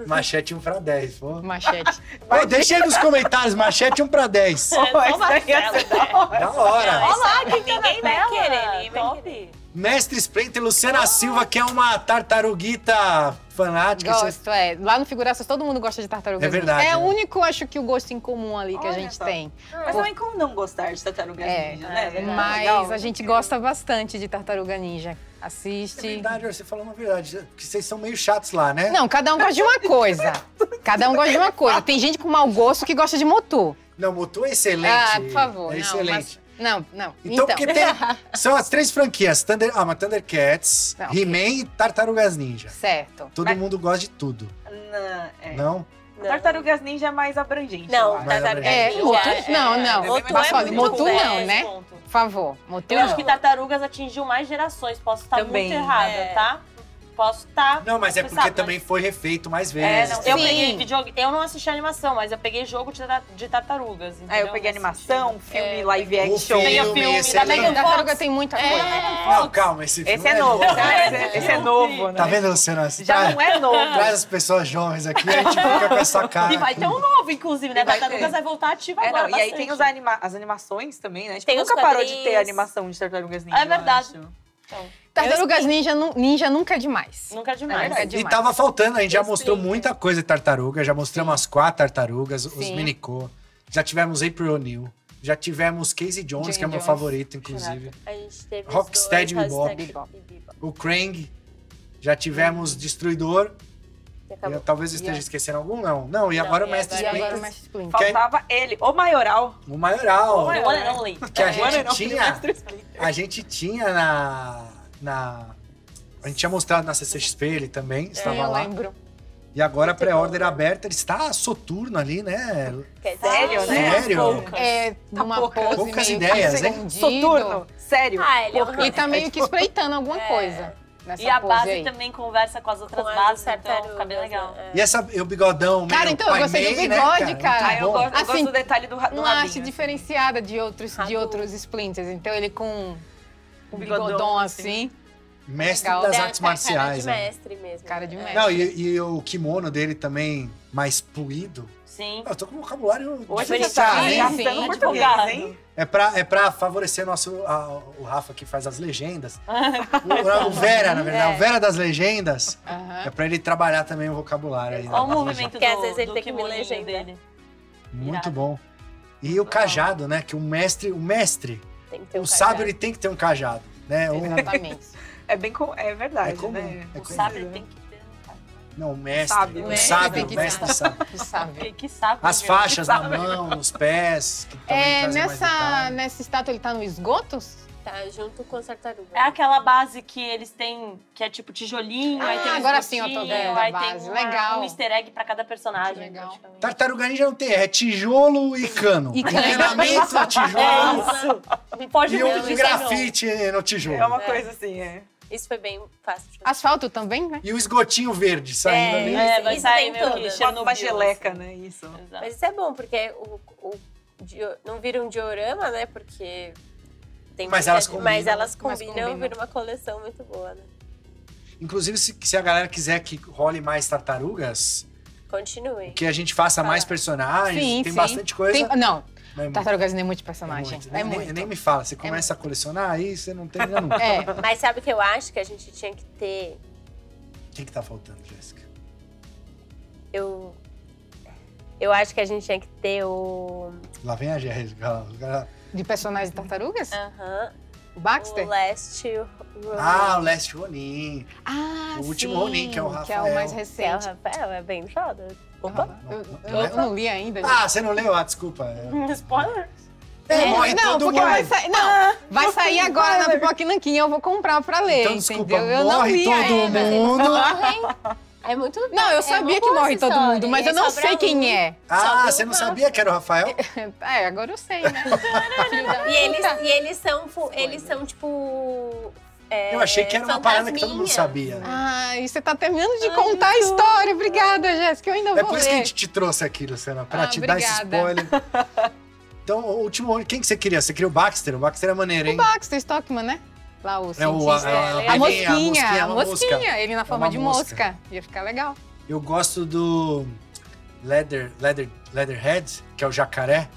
Machete 1 pra 10. Pô. Machete. Pô, deixa aí nos comentários, machete 1 pra 10. É, Pô, ia Marcelo. ser da hora. Olha lá, quem Ninguém vai querer, ninguém vai Top. Mestre Splinter, Luciana Silva, que é uma tartaruguita fanática. Gosto, é. Lá no Figuraças todo mundo gosta de tartarugas. É verdade, É né? o único, acho que, o gosto em comum ali que a gente só. tem. Mas também como não gostar de tartarugas É, ninja, né? é Mas Legal. a gente gosta bastante de Tartaruga Ninja. É Assiste. verdade, você falou uma verdade. Porque vocês são meio chatos lá, né? Não, cada um gosta de uma coisa. Cada um gosta de uma coisa. Tem gente com mau gosto que gosta de motu. Não, Motu é excelente. Ah, por favor. É não, excelente. mas- não, não. Então, Então, porque tem. São as três franquias: Thunder, ah, mas Thundercats, Não. He-Man e Tartarugas Ninja. certo. Todo Mas- mundo gosta de tudo. Não, é. Não? Tartarugas ninja é mais abrangente. Não, eu acho. tartaruga É, ninja motu, é- não, não. é Motu é falar? muito motu não, é, né? ponto. Por favor, motu Eu acho não. que tartarugas atingiu mais gerações. Posso estar Também. muito errada, É. tá? Posso estar. Não, mas é porque sabe, também mas- foi refeito mais É, vezes. não, Eu peguei videogame. Eu não assisti a animação, mas eu peguei jogo de, de tartarugas. É, eu entendeu? peguei animação, sentido. filme, É, live O action. Peguei o filme, filme, excelente. da Megan Tartaruga Fox. tem muita É. coisa. Não, calma, esse filme Esse é novo. novo. Esse, esse é novo, né? Tá vendo, Luciana? Você Já traz- não é novo. Traz as pessoas jovens aqui, a gente fica com essa cara. E vai ter um novo, inclusive, né? Vai Tartarugas vai voltar ativa É, agora. não, e aí tem os anima as animações também, né? Tipo, nunca parou de ter animação de tartarugas ninja. É verdade. Acho. Tartarugas ninja, ninja nunca é demais. Nunca é demais. Nunca é E demais. tava faltando, a gente já mostrou muita coisa de tartaruga, já mostramos as quatro tartarugas, os Sim. Minicô, já tivemos April O'Neil, já tivemos Casey Jones, Jane que é meu Jones. favorito, inclusive, A gente teve os Rocksteady dois, Bebop. o Krang, já tivemos Destruidor, E talvez eu esteja Yeah. esquecendo algum, não. Não, e Não, agora o e Mestre E agora- agora o Splinter, Mestre Splinter. Que é- Faltava ele, o maioral. o maioral, O only. que a O gente tinha, Mestre Splinter. a gente tinha na... na a gente tinha mostrado na CCXP, ele também estava Sim, eu lá. lembro. E agora a pré-order aberta, ele está soturno ali, né? Quer dizer, Sério, né? Sério? Poucas. É, numa poucas. pose Poucas meio ideias, hein? Soturno, sério. Ah, ele é Ele tá meio que espreitando alguma É. coisa. Nessa E a base aí. também conversa com as outras com as bases, então tartarugas, fica bem legal. né? E essa, e o bigodão Cara, então, eu gostei do Mei, bigode, né, cara. Ah, Muito eu gosto, eu Assim, gosto do detalhe do, do Uma arte rabinho. diferenciada de outros, de outros splinters. Então ele com um Bigodão, bigodão, assim. assim, Mestre Legal. das a artes cara marciais. de né? mestre mesmo. cara de É. mestre. Não, e, e o kimono dele também mais polido. Sim. Eu tô com um vocabulário Hoje você diferenciado, tá? Sim, gastando sim, português, advogado. hein? É pra, é pra favorecer nosso, a- o Rafa que faz as legendas. o, o Vera, na verdade, É. o Vera das legendas. Aham. É pra ele trabalhar também o vocabulário aí. Olha o movimento legendas. Porque às do, vezes ele do tem que me legendar. dele. Muito Irado. bom. E o cajado, né? Que o mestre, o mestre, Tem que ter um o sábio, cajado. ele tem que ter um cajado. Né? O- Exatamente. É bem é verdade, É comum, né? é O comum. sábio tem que. Não, o mestre. Sábio, o Tem o que mestre sábio. Tu sabe. Que, que sabe. As faixas na mão, nos pés. Que É, nessa, nessa estátua ele tá no esgotos? Tá junto com as tartarugas. É aquela base que eles têm, que é tipo tijolinho, aí Ah, tem um agora sim eu tô vendo a aí base. tem uma- Legal. um easter egg pra cada personagem. Que legal. Tartaruga Ninja não tem, é tijolo e cano. E cano. Encanamento, É tijolo isso. Não pode e um isso grafite no tijolo. É uma coisa assim, é. Isso foi bem fácil. Asfalto também, né? E o esgotinho verde saindo É, ali. É, vai Isso sair tem meio tudo. que Uma- geleca, né? Isso. Exato. Mas isso é bom, porque o, o não vira um diorama, né? Porque tem Mas muita- elas combinam. Mas elas Mas combinam, combinam. vira uma coleção muito boa, né? Inclusive, se, se a galera quiser que role mais tartarugas, Continue. que a gente faça mais personagens, Sim, tem sim. bastante coisa. Tem- não, Mas é Tartarugas nem muito muito, personagem. muito. É Nem- nem, muito. nem me fala, você começa a colecionar, aí você não termina nunca. É, Mas sabe o que eu acho que a gente tinha que ter? O que, que tá faltando, Jéssica? Eu. Eu acho que a gente tinha que ter o. Lá vem a Jéssica. de personagens de tartarugas? Aham. O o Baxter? Last Ronin. Ah, o Last Ronin. Ah, o último sim, Ronin, que é o Que é o mais Rafael. Que é o recente. Rafael, é bem foda. Opa. Ah, Eu, não- eu- não é? eu não li ainda. gente. Ah, você não leu? Ah, desculpa. É. Spoiler? É, morre não, todo mundo. vai sair. Não, vai sair agora na pipoca nanquim, eu vou comprar pra ler, Então, desculpa, entendeu? Eu não morre li todo ainda. mundo. Morrem. É muito Não, eu É sabia que morre todo mundo, mas E eu não sei quem um. é. Ah, você não sabia que era o Rafael? É, agora eu sei, né? E eles, e eles são, eles são tipo. é, Eu achei que era uma parada que todo mundo sabia. Ai, você tá terminando de contar a história. Obrigada, Jéssica. Eu ainda É vou por isso que a gente te trouxe aqui, Luciana, pra Ah, te dar esse obrigada. spoiler. Então, o último, quem que você queria? Você queria o Baxter? O Baxter é maneiro, hein? O Baxter Stockman, né? Lá o É o- cientista. a- a- a, a mosquinha, mosquinha, a a mosca. mosquinha. Ele na forma uma de mosca. mosca. Ia ficar legal. Eu gosto do Leather, Leather, Leatherhead, que é o jacaré.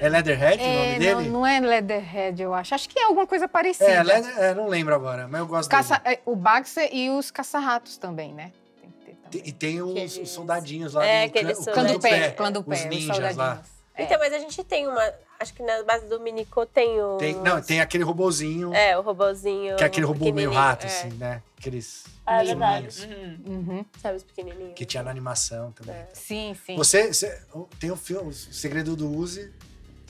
É Leatherhead o É, nome não, dele? não é Leatherhead, eu acho. Acho que é alguma coisa parecida. É, Leather, é, não lembro agora, mas eu gosto Caça- dele. é, o Baxter e os caça-ratos também, né? Tem que ter também. E tem os, os soldadinhos lá É, aqueles o Clã clã do pé, pé. clã do os pé, os ninjas lá. É. Então, mas a gente tem uma. Acho que na base do Minicô tem o. Tem, não, tem aquele robozinho, É, o robozinho. que é aquele robô meio rato, é. assim, né? Aqueles Ah, é pequenininhos verdade. Uhum. Sabe os pequenininhos? que tinha na animação também. Sim, sim. Você, você- tem o filme, o Segredo do Uzi.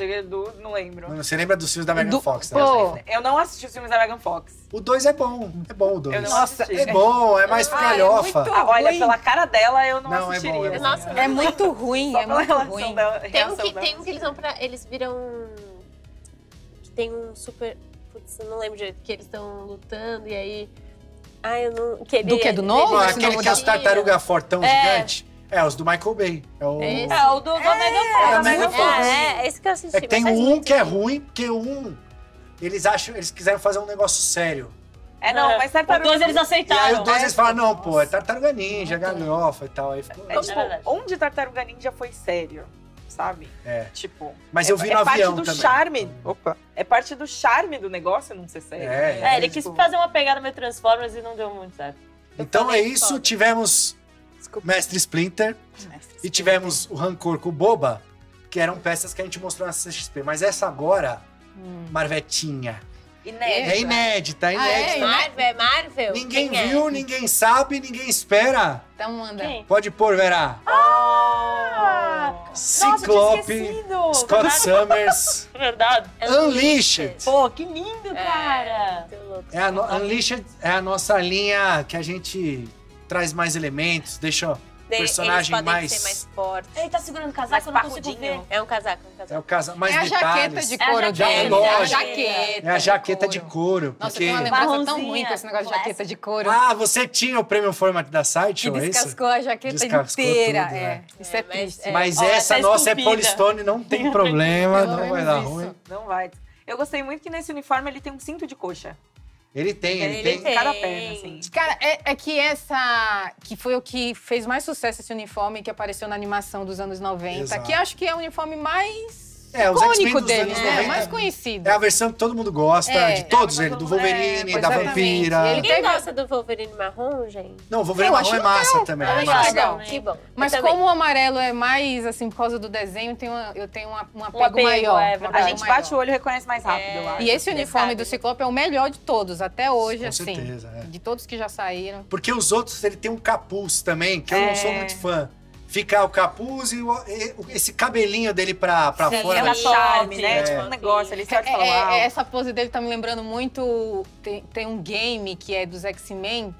Segredo, não lembro. Você lembra dos filmes da Megan Do- Fox, né? Pô, Eu não assisti os filmes da Megan Fox. O 2 é bom, é bom o 2. Eu não Nossa, assisti. É bom, é mais Ah, é Ah, olha, pela cara dela, eu não, Não, é assistiria. bom, é bom. Nossa, é muito ruim, Só é muito ruim. dela, Tem um, que, tem um que eles vão pra. Eles viram. Que tem um super. Putz, eu não lembro direito. Que eles estão lutando e aí. Ah, eu não. Que ele, Do que? Do novo? Esse aquele que é da- tartaruga fortão É. gigante. É, os do Michael Bay. É o... É esse. É, o do, do Megan é Fox. da Megan Fox. É, é, esse que eu assisti. É que tem mas um que é ruim, porque o um. Eles acham, eles quiseram fazer um negócio sério. É, não, mas O tartaruga... dois eles E aí aceitaram. os dois eles falam, não, pô, é tartaruga ninja, galhofa e tal. Aí ficou. É, tipo, É onde Tartaruga Ninja foi sério, sabe? É. Tipo... Mas é, eu vi é no parte avião do também. charme... Opa! É parte do charme do negócio não ser sério. É, É, ele quis fazer uma pegada meio Transformers e não deu muito certo. Então é isso, foda. Tivemos Mestre Splinter e tivemos o Rancor com o Boba, que eram peças que a gente mostrou na CXP. Mas essa agora, Marvetinha, é inédita, é Ah, é? inédita. Marvel, é Marvel? Ninguém Quem é? viu, ninguém sabe, ninguém espera. Então manda. Quem? Pode pôr, Verá. Ah! Ciclope, Scott Summers, Verdade. Unleashed. Pô, que lindo, cara. Louco. É a no- Unleashed é a nossa linha que a gente traz mais elementos, deixa o De- personagem eles podem mais... ser mais fortes. Ele tá segurando o casaco, eu não consigo ver. É um casaco, um É casaco. o casa mais É a detalhes. jaqueta de É a couro jaqueta, dele. é É a jaqueta. É a de jaqueta de couro. couro. Nossa, porque... tem uma lembrança tão ruim com esse negócio de jaqueta de couro. Ah, você tinha o prêmio format da que Sideshow, é isso? descascou a jaqueta Descascou inteira. tudo, é. né? Isso é, É, mas- triste. é. Mas Ó, essa essa nossa é. Polystone, não tem problema, não vai dar isso. ruim. Não vai. Eu gostei muito que nesse uniforme ele tem um cinto de coxa. Ele tem, ele, Ele tem. tem. Cada perna, assim. Cara, é, é que essa. Que foi o que fez mais sucesso esse uniforme que apareceu na animação dos anos 90. Exato. Que acho que é o uniforme mais É, os deles, anos né? 90. Mais conhecido. É a versão que todo mundo gosta, É. de todos É, eles, do Wolverine, é, da. Vampira. Ele Quem teve- gosta do Wolverine marrom, gente? Não, o Wolverine Eu marrom é massa também. É é legal. massa. legal. Que bom. Mas Eu também. como o amarelo é mais, assim, por causa do desenho, eu tenho, uma- eu tenho uma- um apego, apego, maior. é. A gente maior. bate o olho e reconhece mais rápido, É. eu acho. E esse uniforme sabe, do? Ciclope é o melhor de todos, até hoje, Com assim. certeza, é. De todos que já saíram. Porque os outros, ele tem um capuz também, que eu não É. sou muito fã. Fica o capuz e o- e- esse cabelinho dele pra, pra Sim, fora. Ela charme, né? É. Tipo um negócio, ele É, serve é, falar. é, essa pose dele tá me lembrando muito. Tem, tem um game que é dos X-Men,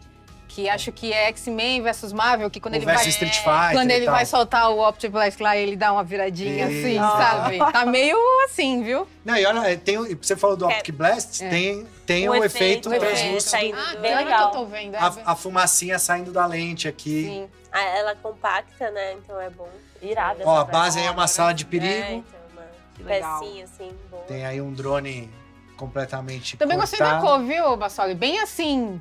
que acho que é X-Men versus Marvel, que quando o ele vai. versus Street Fighter Quando e ele vai soltar o Optic Blast lá, ele dá uma viradinha Isso. assim, sabe? Tá meio assim, viu? Não, e olha, tem, o- você falou do É. Optic Blast, É. tem, tem O o, efeito, efeito, efeito translúcido. Ah, Bem legal. que eu tô vendo. é a, a fumacinha saindo da lente aqui. Sim. Ah, ela é compacta, né? Então é bom. Irada Ó, a base aí é uma sala de É, perigo. então uma Que legal. pecinha assim, boa. Tem aí um drone completamente Também gostei da cortado, cor, viu, Bassoli? Bem assim.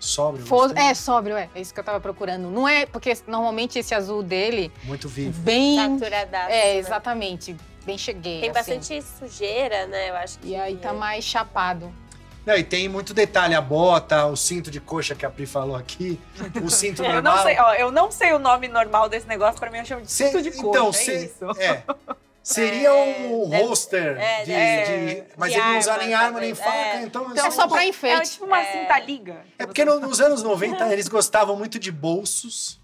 Sóbrio, fo- gostei. É, sóbrio, é. É isso que eu tava procurando. Não é, porque normalmente esse azul dele, Muito vivo. bem. Saturadaço, É, né? exatamente. Bem cheguei. Tem assim. bastante sujeira, né? Eu acho que. E aí tá mais chapado. Não, e tem muito detalhe, a bota, o cinto de coxa que a Pri falou aqui, o cinto Eu normal. não, sei, ó, eu não sei o nome normal desse negócio, pra mim eu chamo de Cê- cinto de coxa, então, é cê- isso. é. Seria um deve- holster é, de, deve- de- Mas de ele não usa nem arma nem faca, é. então. Então, assim, só pra É enfeite. tipo uma cinta-liga. É porque no- nos anos 90 eles gostavam muito de bolsos,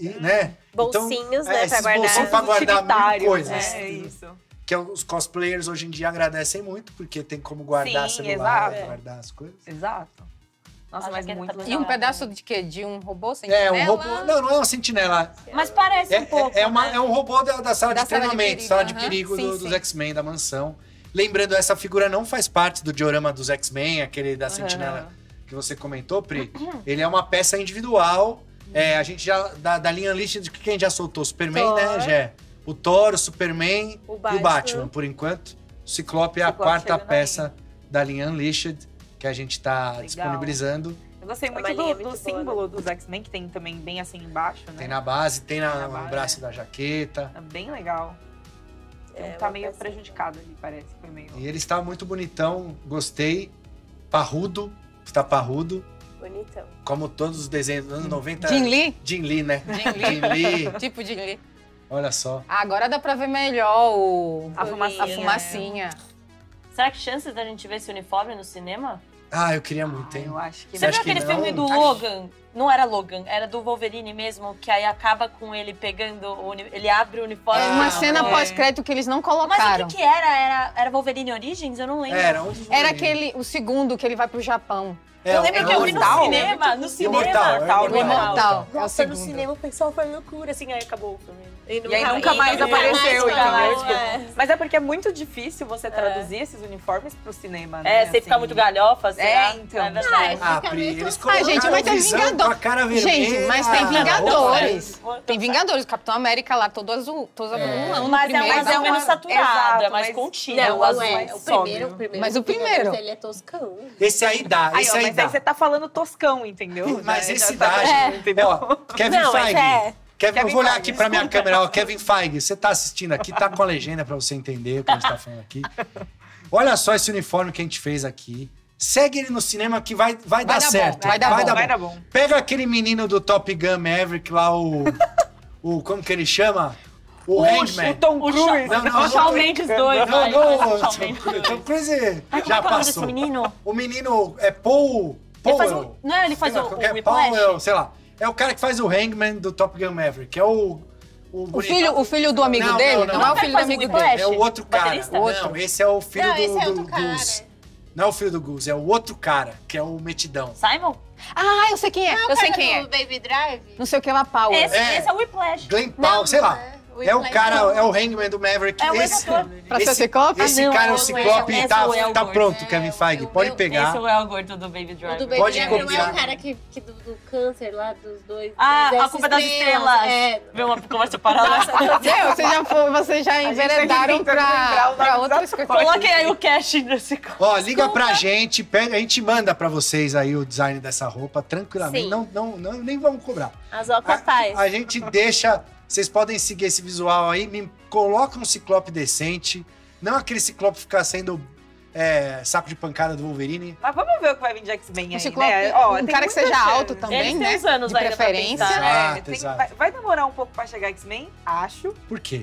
e, né? Bolsinhos, então, né, É, esses pra guardar. bolsinhos pra guardar mil coisas. É isso. que os cosplayers hoje em dia agradecem muito, porque tem como guardar Sim, celular, exato. guardar as coisas. Exato. Nossa, mas muito tá E um legal. pedaço de quê? De um robô sem É, um robô. Não, não é uma sentinela. Mas parece É, um pouco. é, é uma- né? é um robô da, da sala Da de sala de treinamento, perigo, sala de perigo Sim, do- dos sim. X-Men da mansão. Lembrando, essa figura não faz parte do diorama dos X-Men, aquele da sentinela que você comentou, Pri. Ele é uma peça individual. É, a gente já, da, da linha Unleashed, quem já soltou? Superman, Thor. né, Jé? O Thor, o Superman O e o Batman. Por enquanto. O Ciclope é a Ciclope quarta peça da linha Unleashed que a gente tá Legal. disponibilizando. Eu gostei É muito do, muito do boa, símbolo dos X-Men, que tem também bem assim embaixo, né? Tem na base, tem na- Na no base, braço é. da jaqueta. É bem legal. É, que tá meio peça- prejudicado ali, parece. Foi meio... E ele está muito bonitão, gostei. Parrudo, está parrudo. Bonitão. Como todos os desenhos dos anos 90. Jim Lee? Jim Lee, né? Jim Lee. Lee. Tipo Jim Lee. Olha só. Ah, Agora dá pra ver melhor o... A fumacinha. a fumacinha. Será que chances da gente ver esse uniforme no cinema? Ah, eu queria muito, Ah, hein? eu acho que Você viu que aquele filme do Acho- Logan? Não era Logan, era do Wolverine mesmo, que aí acaba com ele pegando o uni... Ele abre o uniforme. É uma Ah, cena é. pós-crédito que eles não Mas colocaram. o que que era? Era, era Wolverine Origins? Eu não lembro. Era, um Era aquele, o segundo, que ele vai pro Japão. É, eu lembro é que eu o vi no cinema, no cinema. Imortal, é Imortal. É Nossa, no cinema o pessoal foi loucura, assim, aí acabou o filme. E aí nunca mais nunca apareceu, mais entendeu? Tipo, é. Mas é porque é muito difícil você traduzir esses uniformes pro cinema, né? É, você fica assim. muito galhofa, será? É, então. É verdade. Ah, Fica Pri, eles colocaram gente, mas tem Vingador. Gente, mas tem Ah, Vingadores. Tem Vingadores, o Capitão América lá, todo azul, todo azul. É. Não, no Mas é, primeiro, mas é não. menos saturado, Exato, é mais mas- contido. Não, o não azul é. mais O primeiro, o primeiro. Mas o primeiro. Ele é toscão. Esse aí dá, esse aí mas dá. aí você tá falando toscão, entendeu? Mas esse tá- dá, gente. entendeu? Ó, Kevin Não, mas Feige. É. Kevin, eu Kevin vou olhar Feige, aqui pra minha câmera. Ó, Kevin Feige, você tá assistindo aqui, tá com a legenda pra você entender o que a gente tá falando aqui. Olha só esse uniforme que a gente fez aqui. Segue ele no cinema que vai, vai, dar, dar bom, certo. vai dar bom, vai dar bom. Pega aquele menino do Top Gun Maverick lá, o. o como que ele chama? O, O, Hangman. o Tom O Cruise. Não, não, Shawn- o Shawn não. Mendes 2. Não, não, o Tom Cruise- 2. Tom Cruise Ai, como já é é o passou. menino? O menino é Paul. Ele faz Powell. um, não é, ele faz Sei o, lá, o Whiplash? Powell, sei lá. É o cara que faz o Hangman do Top Gun Maverick. É o. O, O filho, o filho do amigo Não, dele? não, Não, não. é o filho do amigo dele. É o outro cara. Baterista? Não, esse é o filho Não, do, esse é do outro cara. Gus. Não é o filho do Gus, é o outro cara, que é o Metidão. Simon? Ah, eu sei quem é. eu sei quem é. Baby Drive? Não sei o que é uma Power. Esse É. é, esse é o Whiplash. Glenn Powell, sei lá. O É o cara, é o Hangman do Maverick. É o esse. Pra ser esse, Ciclope? esse Ah, não, cara é o é o- Ciclope, esse tá, é tá Gordo. pronto, É, Kevin Feige. Pode pegar. Esse é o Gordo do Baby O do Driver. Baby Pode Driver não é copiar. o cara que, que do, do câncer lá, dos dois. Ah, dos a culpa das estrelas. É. Vê uma conversa paralela. Meu, vocês já, foram- vocês já tá enveredaram pra, o pra outras coisas. Coloquem aí o cash nesse Ó, liga pra gente, a gente manda pra vocês aí o design dessa roupa tranquilamente. Sim. Não, não, não, nem vamos cobrar. As faz. A, a gente deixa. Vocês podem seguir esse visual aí, me coloca um ciclope decente. Não aquele ciclope ficar sendo é, saco de pancada do Wolverine. Mas vamos ver o que vai vir de X-Men Um aí, ciclope, né? Ó, um tem cara que seja chance. alto também, Eles né? uns anos De preferência. pensar. É, Exato, tem- exato. vai, vai demorar um pouco pra chegar X-Men, acho. Por quê?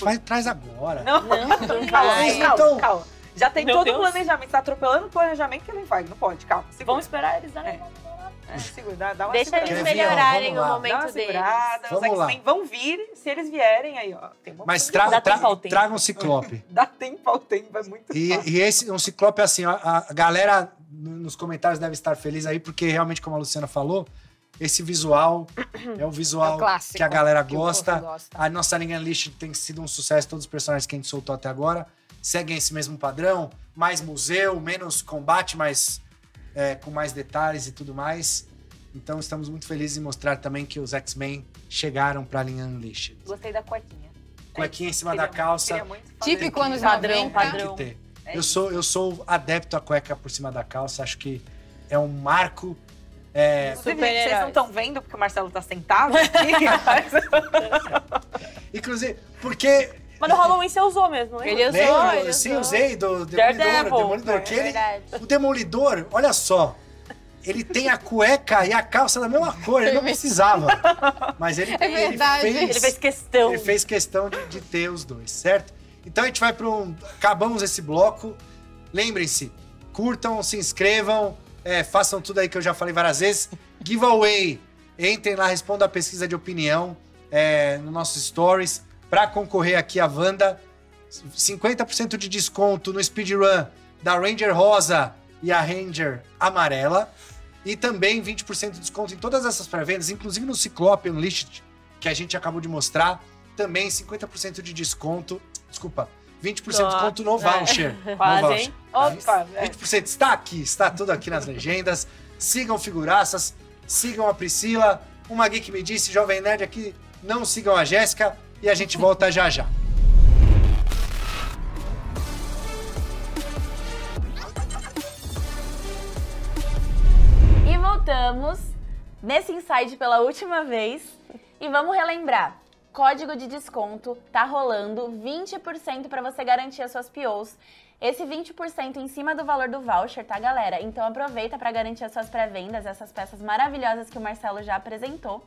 Vai, traz agora. Não, Não, calma, vai. calma, Então- calma. Já tem Meu todo Deus. o planejamento, tá atropelando o planejamento que ele faz. Não pode, calma. Segura. Vamos esperar eles darem É. É, segura, dá, Deixa segurada. eles melhorarem o momento deles. Vamos lá. X-Men vão vir, se eles vierem aí, ó. Tem uma Mas possibilidade. tra Dá tempo tra ao tempo. traga um ciclope. Dá tempo ao tempo, é muito E, fácil. e esse um ciclope assim, ó, a galera nos comentários deve estar feliz aí, porque realmente, como a Luciana falou, esse visual é o visual É o clássico que a galera gosta. gosta. A nossa linha List tem sido um sucesso, todos os personagens que a gente soltou até agora seguem esse mesmo padrão, mais museu, menos combate, mas é, com mais detalhes e tudo mais. Então estamos muito felizes em mostrar também que os X-Men chegaram para a linha Unleashed. Gostei da cuequinha. Cuequinha em cima Queria da calça. Típico anos Padrão, 90. padrão. Tem que ter. É Eu sou, eu sou adepto à cueca por cima da calça, acho que é um marco. é, Inclusive, Super-heróis. vocês não estão vendo porque o Marcelo tá sentado aqui. inclusive, porque Mas no Halloween você usou mesmo, né? Ele usou, lembro, ele sim, usou. usei do Demolidor, que É ele, o Demolidor, olha só, ele tem a cueca e a calça da mesma cor, ele não precisava, mas ele, É verdade. ele fez, Ele fez questão. ele fez questão de, de ter os dois, certo? Então a gente vai para um, acabamos esse bloco, lembrem-se, curtam, se inscrevam, é, façam tudo aí que eu já falei várias vezes, giveaway, entrem lá, respondam a pesquisa de opinião é, no nossos stories, para concorrer aqui a Wanda, 50% de desconto no speedrun da Ranger Rosa e a Ranger Amarela. E também 20% de desconto em todas essas pré-vendas, inclusive no Ciclope Unleashed, que a gente acabou de mostrar. Também 50% de desconto. Desculpa, 20% de desconto no voucher. No Quase, voucher. hein? Opa, é. 20% está aqui, está tudo aqui nas legendas. Sigam figuraças, sigam a Priscila. Uma Geek me disse, Jovem Nerd aqui, não sigam a Jéssica. E a gente volta já já. E voltamos nesse insight pela última vez. E vamos relembrar. Código de desconto tá rolando 20% para você garantir as suas POs. Esse 20% em cima do valor do voucher, tá, galera? Então aproveita para garantir as suas pré-vendas, essas peças maravilhosas que o Marcelo já apresentou.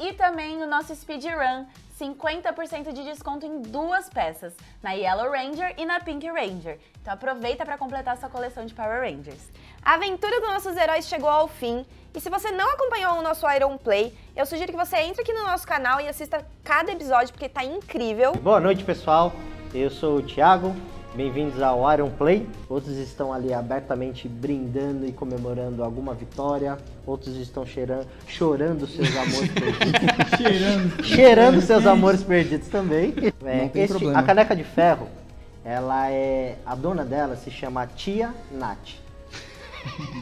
E também o nosso Speed Run, 50% de desconto em duas peças, na Yellow Ranger e na Pink Ranger. Então aproveita para completar sua coleção de Power Rangers. A aventura dos nossos heróis chegou ao fim. E se você não acompanhou o nosso Iron Play, eu sugiro que você entre aqui no nosso canal e assista cada episódio, porque tá incrível. Boa noite, pessoal. Eu sou o Thiago. Bem-vindos ao Iron Play. Outros estão ali abertamente brindando e comemorando alguma vitória. Outros estão cheirando, chorando seus amores perdidos. Cheirando. cheirando seus amores perdidos também. É, Não tem este- problema. a caneca de ferro, ela é. A dona dela se chama Tia Nath.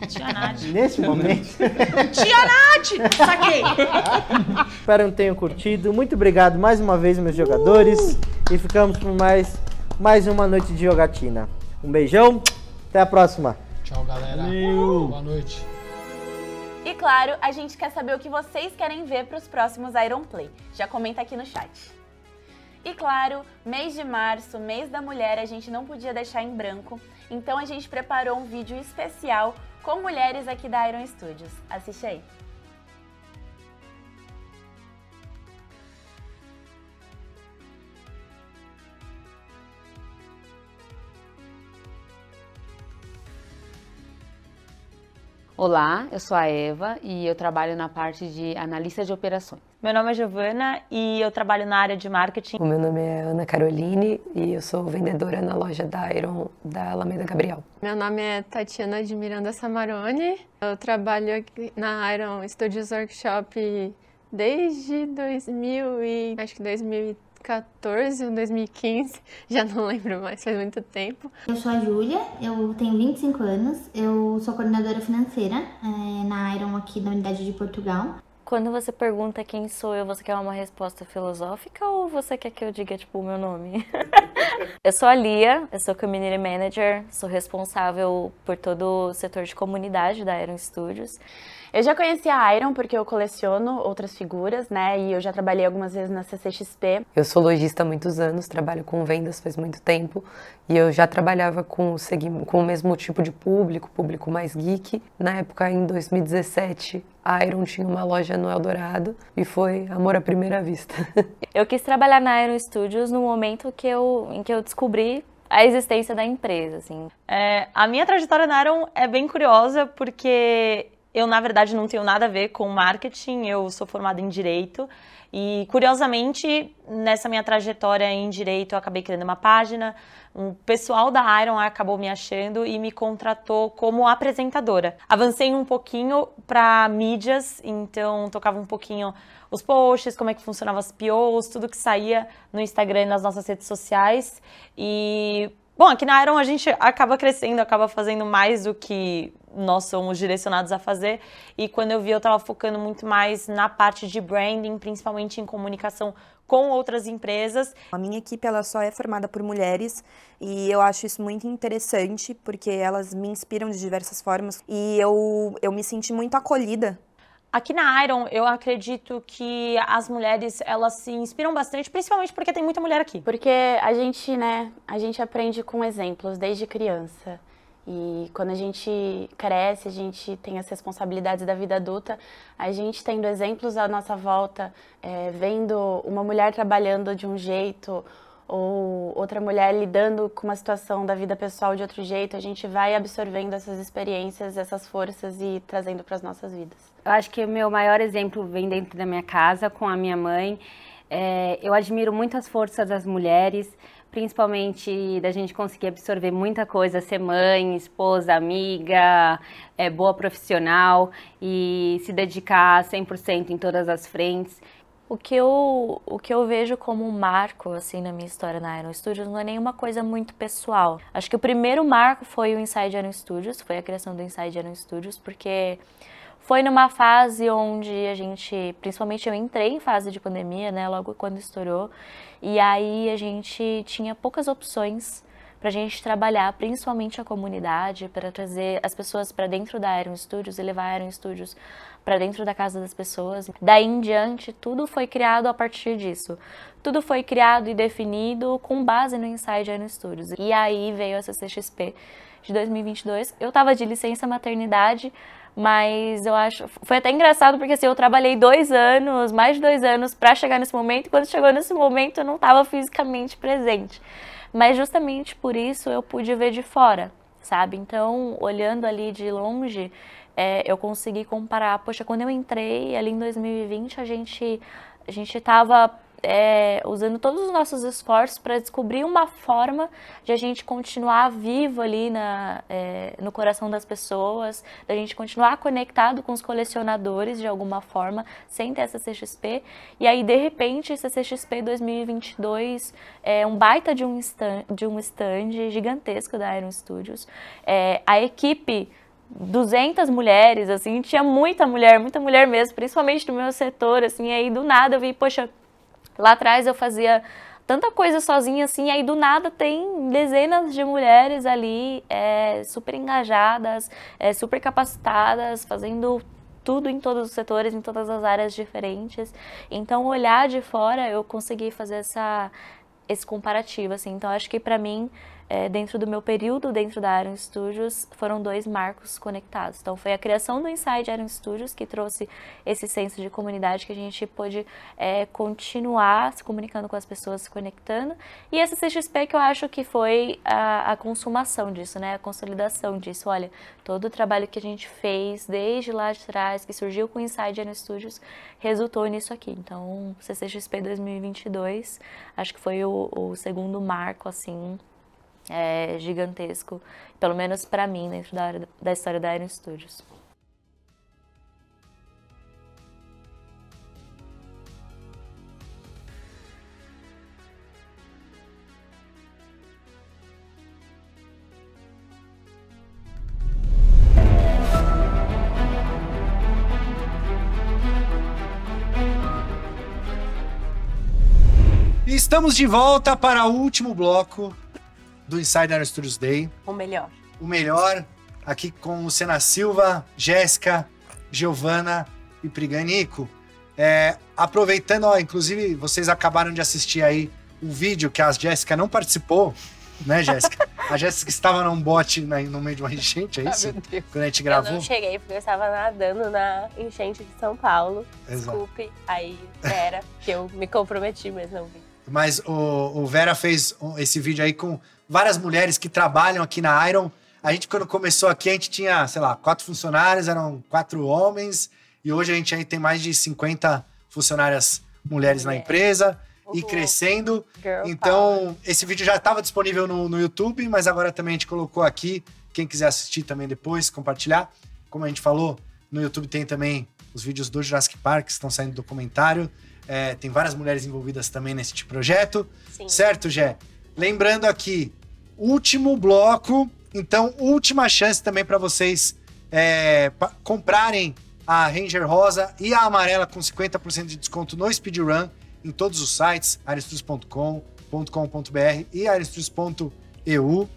Tia Nath. Nesse momento. Tia Nath! Saquei! Espero que tenham curtido. Muito obrigado mais uma vez, meus jogadores. E ficamos por mais, mais uma noite de jogatina. Um beijão, até a próxima. Tchau, galera. Boa noite. E claro, a gente quer saber o que vocês querem ver para os próximos Iron Play. Já comenta aqui no chat. E claro, mês de março, mês da mulher, a gente não podia deixar em branco. Então a gente preparou um vídeo especial com mulheres aqui da Iron Studios. Assiste aí. Olá, eu sou a Eva e eu trabalho na parte de analista de operações. Meu nome é Giovana e eu trabalho na área de marketing. O meu nome é Ana Caroline e eu sou vendedora na loja da Iron da Alameda Gabriel. Meu nome é Tatiana de Miranda Samarone. Eu trabalho aqui na Iron Studios Workshop desde 2000 e acho que 2014 ou 2015, já não lembro mais, faz muito tempo. Eu sou a Júlia, eu tenho 25 anos, eu sou coordenadora financeira eh, na Iron aqui da unidade de Portugal. Quando você pergunta quem sou eu, você quer uma resposta filosófica ou você quer que eu diga, tipo, o meu nome? eu sou a Lia, eu sou Community Manager, sou responsável por todo o setor de comunidade da Iron Studios. Eu já conheci a Iron porque eu coleciono outras figuras, né? E eu já trabalhei algumas vezes na CCXP. Eu sou lojista há muitos anos, trabalho com vendas faz muito tempo e eu já trabalhava com com o mesmo tipo de público, público mais geek. Na época, em 2017, a Iron tinha uma loja no Eldorado e foi amor à primeira vista. Eu quis trabalhar na Iron Studios no momento que eu, em que eu descobri a existência da empresa, assim. É, a minha trajetória na Iron é bem curiosa porque eu, na verdade, não tenho nada a ver com marketing, eu sou formada em Direito. E, curiosamente, nessa minha trajetória em Direito, eu acabei criando uma página. O pessoal da Iron acabou me achando e me contratou como apresentadora. Avancei um pouquinho para mídias, então tocava um pouquinho os posts, como é que funcionava as POs, tudo que saía no Instagram e nas nossas redes sociais. E Bom, aqui na Iron a gente acaba crescendo, acaba fazendo mais do que nós somos direcionados a fazer. E quando eu vi, eu estava focando muito mais na parte de branding, principalmente em comunicação com outras empresas. A minha equipe ela só é formada por mulheres e eu acho isso muito interessante porque elas me inspiram de diversas formas e eu, eu me senti muito acolhida Aqui na Iron, eu acredito que as mulheres, elas se inspiram bastante, principalmente porque tem muita mulher aqui. Porque a gente, né, a gente aprende com exemplos desde criança. E quando a gente cresce, a gente tem as responsabilidades da vida adulta, a gente tendo exemplos à nossa volta, é, vendo uma mulher trabalhando de um jeito ou outra mulher lidando com uma situação da vida pessoal de outro jeito, a gente vai absorvendo essas experiências, essas forças e trazendo para as nossas vidas. Eu acho que o meu maior exemplo vem dentro da minha casa, com a minha mãe. É, eu admiro muito as forças das mulheres, principalmente da gente conseguir absorver muita coisa, ser mãe, esposa, amiga, é, boa profissional e se dedicar 100% em todas as frentes. O que, eu, o que eu vejo como um marco, assim, na minha história na Iron Studios não é nenhuma coisa muito pessoal. Acho que o primeiro marco foi o Inside Iron Studios, foi a criação do Inside Iron Studios, porque foi numa fase onde a gente, principalmente eu entrei em fase de pandemia, né, logo quando estourou, e aí a gente tinha poucas opções para a gente trabalhar principalmente a comunidade, para trazer as pessoas para dentro da Iron Studios e levar a Iron Studios para dentro da casa das pessoas. Daí em diante, tudo foi criado a partir disso. Tudo foi criado e definido com base no Inside Iron Studios. E aí veio a CCXP de 2022. Eu estava de licença maternidade, mas eu acho. Foi até engraçado porque assim, eu trabalhei dois anos, mais de dois anos, para chegar nesse momento. E quando chegou nesse momento, eu não estava fisicamente presente. Mas justamente por isso eu pude ver de fora, sabe? Então, olhando ali de longe, é, eu consegui comparar. Poxa, quando eu entrei ali em 2020, a gente a gente estava é, usando todos os nossos esforços para descobrir uma forma de a gente continuar vivo ali na, é, no coração das pessoas, da gente continuar conectado com os colecionadores de alguma forma, sem ter essa CXP. E aí, de repente, essa CXP 2022 é um baita de um stand, de um stand gigantesco da Iron Studios. É, a equipe 200 mulheres, assim, tinha muita mulher, muita mulher mesmo, principalmente no meu setor, assim, aí do nada eu vi, poxa, lá atrás eu fazia tanta coisa sozinha, assim, aí do nada tem dezenas de mulheres ali, é, super engajadas, é, super capacitadas, fazendo tudo em todos os setores, em todas as áreas diferentes. Então, olhar de fora, eu consegui fazer essa, esse comparativo, assim. Então, acho que para mim é, dentro do meu período dentro da Iron Studios, foram dois marcos conectados. Então, foi a criação do Inside Iron Studios que trouxe esse senso de comunidade que a gente pôde é, continuar se comunicando com as pessoas, se conectando. E esse CXP que eu acho que foi a, a consumação disso, né? A consolidação disso. Olha, todo o trabalho que a gente fez desde lá de trás, que surgiu com o Inside Iron Studios, resultou nisso aqui. Então, CCXP 2022, acho que foi o, o segundo marco, assim, é, gigantesco, pelo menos para mim, dentro da, área, da história da Iron Studios. Estamos de volta para o último bloco do Insider Studios Day. O melhor. O melhor, aqui com o Sena Silva, Jéssica, Giovana e Priganico. É, aproveitando, ó, inclusive, vocês acabaram de assistir aí um vídeo que a Jéssica não participou, né, Jéssica? a Jéssica estava num bote na, no meio de uma enchente, é isso? Ah, Quando a gente gravou. Eu não cheguei porque eu estava nadando na enchente de São Paulo. Exato. Desculpe, aí era que eu me comprometi, mas não vi. Mas o, o Vera fez esse vídeo aí com várias mulheres que trabalham aqui na Iron. A gente, quando começou aqui, a gente tinha, sei lá, quatro funcionários, eram quatro homens, e hoje a gente aí tem mais de 50 funcionárias mulheres na empresa e crescendo. Girl então, power. esse vídeo já estava disponível no, no YouTube, mas agora também a gente colocou aqui. Quem quiser assistir também depois, compartilhar. Como a gente falou, no YouTube tem também os vídeos do Jurassic Park, que estão saindo do documentário. É, tem várias mulheres envolvidas também nesse tipo projeto. Sim. Certo, Gé? Lembrando aqui, último bloco, então última chance também para vocês é, comprarem a Ranger Rosa e a amarela com 50% de desconto no Speedrun em todos os sites, aristudios.com, .com.br e aristudios.eu.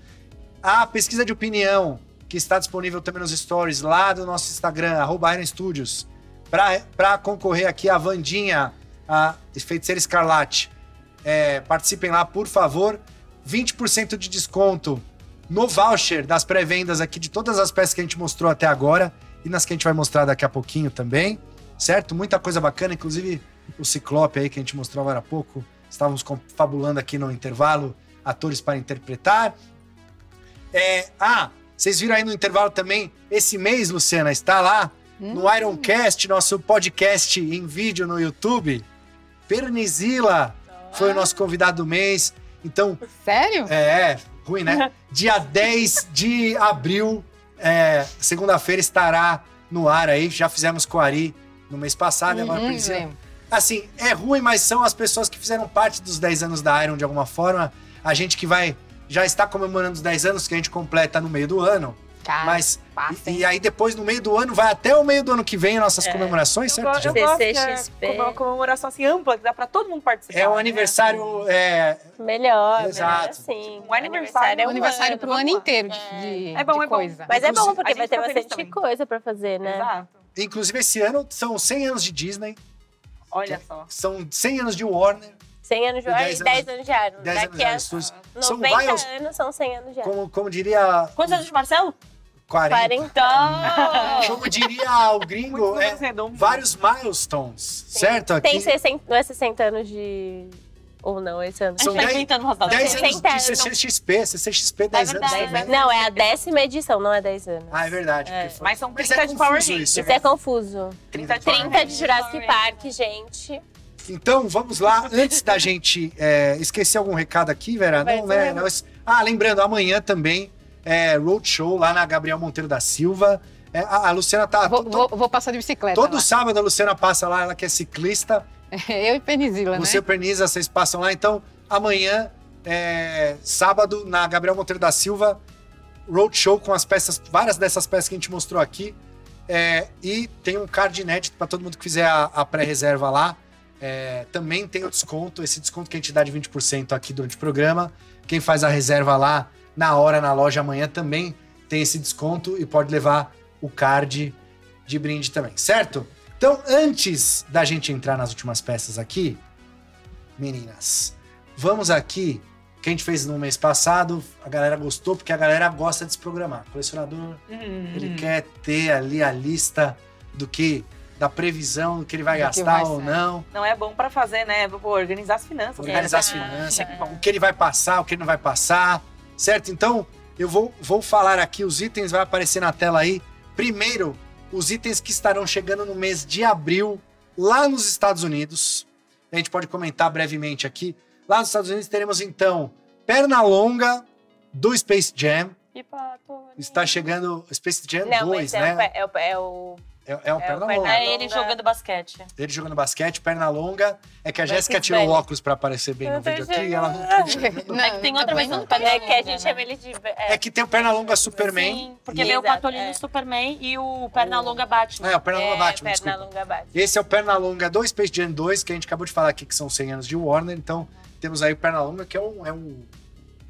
A pesquisa de opinião, que está disponível também nos stories lá do nosso Instagram, arroba Studios, para concorrer aqui a Vandinha, a Feiticeira Escarlate. É, participem lá, por favor. 20% de desconto no voucher das pré-vendas aqui de todas as peças que a gente mostrou até agora e nas que a gente vai mostrar daqui a pouquinho também, certo? Muita coisa bacana, inclusive o Ciclope aí que a gente mostrou agora há pouco. Estávamos confabulando aqui no intervalo atores para interpretar. É, ah, vocês viram aí no intervalo também, esse mês, Luciana, está lá no Ironcast, nosso podcast em vídeo no YouTube. Pernizila foi o nosso convidado do mês. Então, Sério? é, ruim, né? Dia 10 de abril, é, segunda-feira, estará no ar aí. Já fizemos com a Ari no mês passado, agora Uhum, precisa- lembro. Assim, é ruim, mas são as pessoas que fizeram parte dos 10 anos da Iron de alguma forma. A gente que vai já está comemorando os 10 anos que a gente completa no meio do ano. Cara, mas passa, e, e aí depois no meio do ano vai até o meio do ano que vem nossas É. comemorações, Eu, certo? eu Jean? gosto que é uma comemoração assim ampla, que dá pra todo mundo participar. É um né? aniversário é, Melhor, Exato. melhor assim. Um aniversário, é Um aniversário pro ano inteiro de, de- É bom, de é bom. coisa. Mas é bom, porque vai ter tá bastante também. coisa pra fazer, né? Exato. Inclusive, esse ano são 100 anos de Disney, Olha só. são 100 anos de Warner, 100 anos de E Iron, 10 10 anos- de Iron. 10 anos Daqui de a Iron Studios. São 90 vários, anos são 100 anos de Iron. como, como diria Quantos anos de Marcelo? 40. 40. Como diria o gringo, é, vários milestones, certo? Aqui, Tem 60, não é 60 anos de... Ou não, esse ano. São A gente vai 10 inventando umas datas. 10 anos 60 de anos. CCXP, CCXP 10 anos verdade, também. Não, é a décima edição, não é 10 anos. Ah, é verdade. É. Mas são Mas 30 é de Power Rangers. isso, Isso né? é confuso. 30 de 30 de Jurassic Park, gente. Então, vamos lá. Antes da gente é, esquecer algum recado aqui, Vera? Não, né? Nós- Ah, lembrando, amanhã também é Roadshow lá na Gabriel Monteiro da Silva. É, a, a Luciana tá. Vou, to- vou- vou passar de bicicleta. todo lá. sábado a Luciana passa lá, ela que é ciclista. Eu e Penizila, Você e né? o Perniza, vocês passam lá. Então, amanhã, é, sábado, na Gabriel Monteiro da Silva, Roadshow com as peças, várias dessas peças que a gente mostrou aqui. É, e tem um card inédito para todo mundo que fizer a, a pré-reserva lá. É, também tem o desconto, esse desconto que a gente dá de 20% aqui durante o programa. Quem faz a reserva lá na hora, na loja amanhã, também tem esse desconto e pode levar o card de brinde também, certo? Então, antes da gente entrar nas últimas peças aqui, meninas, vamos aqui. Que a gente fez no mês passado, a galera gostou, porque a galera gosta de se programar. O colecionador, ele quer ter ali a lista do que, da previsão, do que ele vai Do gastar vai ou não. Não é bom pra fazer, né? Pô, organizar as finanças. Organizar as né? finanças, Sempre bom. o que ele vai passar, o que ele não vai passar, certo? Então, eu vou, vou falar aqui, os itens vai aparecer na tela aí. Primeiro, os itens que estarão chegando no mês de abril, lá nos Estados Unidos. A gente pode comentar brevemente aqui. Lá nos Estados Unidos teremos, então, Perna Longa do Space Jam. Está chegando Space Jam Não, 2, mas é, né? o, pe- é, o, é o... É, é o é o Perna Perna Longa. É ele jogando basquete. Ele jogando basquete, perna longa. É que a Jéssica tirou o óculos pra aparecer bem no Eu tô vídeo aqui. e ela não tá é que tem outra também versão do não Perna É que a gente né? chama ele de... É, É que tem o perna longa Superman. Sim, porque veio o Exato, Patolino é. Superman e o Perna Longa Batman. É, o perna longa é, Batman, perna longa bate. Esse é o perna longa do Space Jam 2, que a gente acabou de falar aqui que são 100 anos de Warner. Então, temos aí o perna longa, que é o, é o,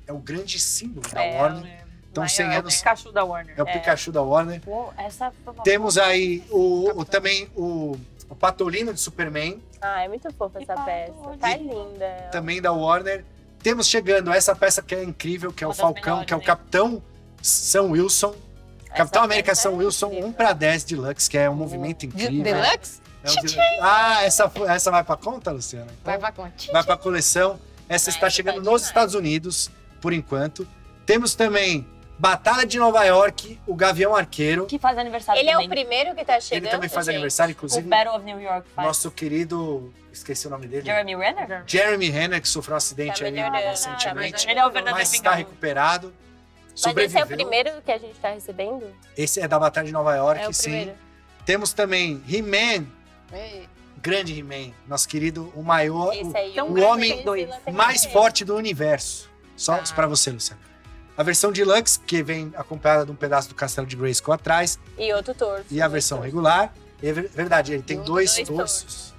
é o grande símbolo da É, Warner. Então, 100 É o anos Pikachu da Warner. é o Pikachu da Warner. Pô, essa foi uma Temos aí o, o- também o, o Patolino de Superman, Ah, é muito fofa essa peça. Tá linda. também da Warner. Temos chegando essa peça que é incrível, que é o Uma das Falcão, melhores, que é o né? Capitão São Wilson. Capitão América é São Wilson, incrível. 1 para 10 Deluxe, que é um movimento De- incrível. Deluxe? É um Deluxe. Ah, essa, essa vai pra conta, Luciana? Então, Vai pra conta. vai pra coleção. Essa Ah, está essa chegando tá nos. Estados Unidos, por enquanto. Temos também Batalha de Nova York, o Gavião Arqueiro. Que faz aniversário Ele é também. o primeiro que tá chegando, Ele também faz gente. aniversário, O inclusive. Battle of New York faz. Nosso querido. Esqueci o nome dele. Jeremy Renner? Jeremy Renner, que sofreu um acidente Tá aí melhorando, recentemente. Ele é o verdadeiro Mas está recuperado. Mas esse é o Sobreviveu. primeiro que a gente tá recebendo? Esse é da Batalha de Nova York, É o sim. primeiro. Temos também He-Man, grande He-Man, nosso querido, o maior, Esse aí. Então, o homem mais forte do universo. Só Ah. pra você, Luciano. A versão deluxe, que vem acompanhada de um pedaço do castelo de Grayskull atrás, E outro torso. e a versão regular. E é ver- verdade, ele tem Tem dois, dois torsos,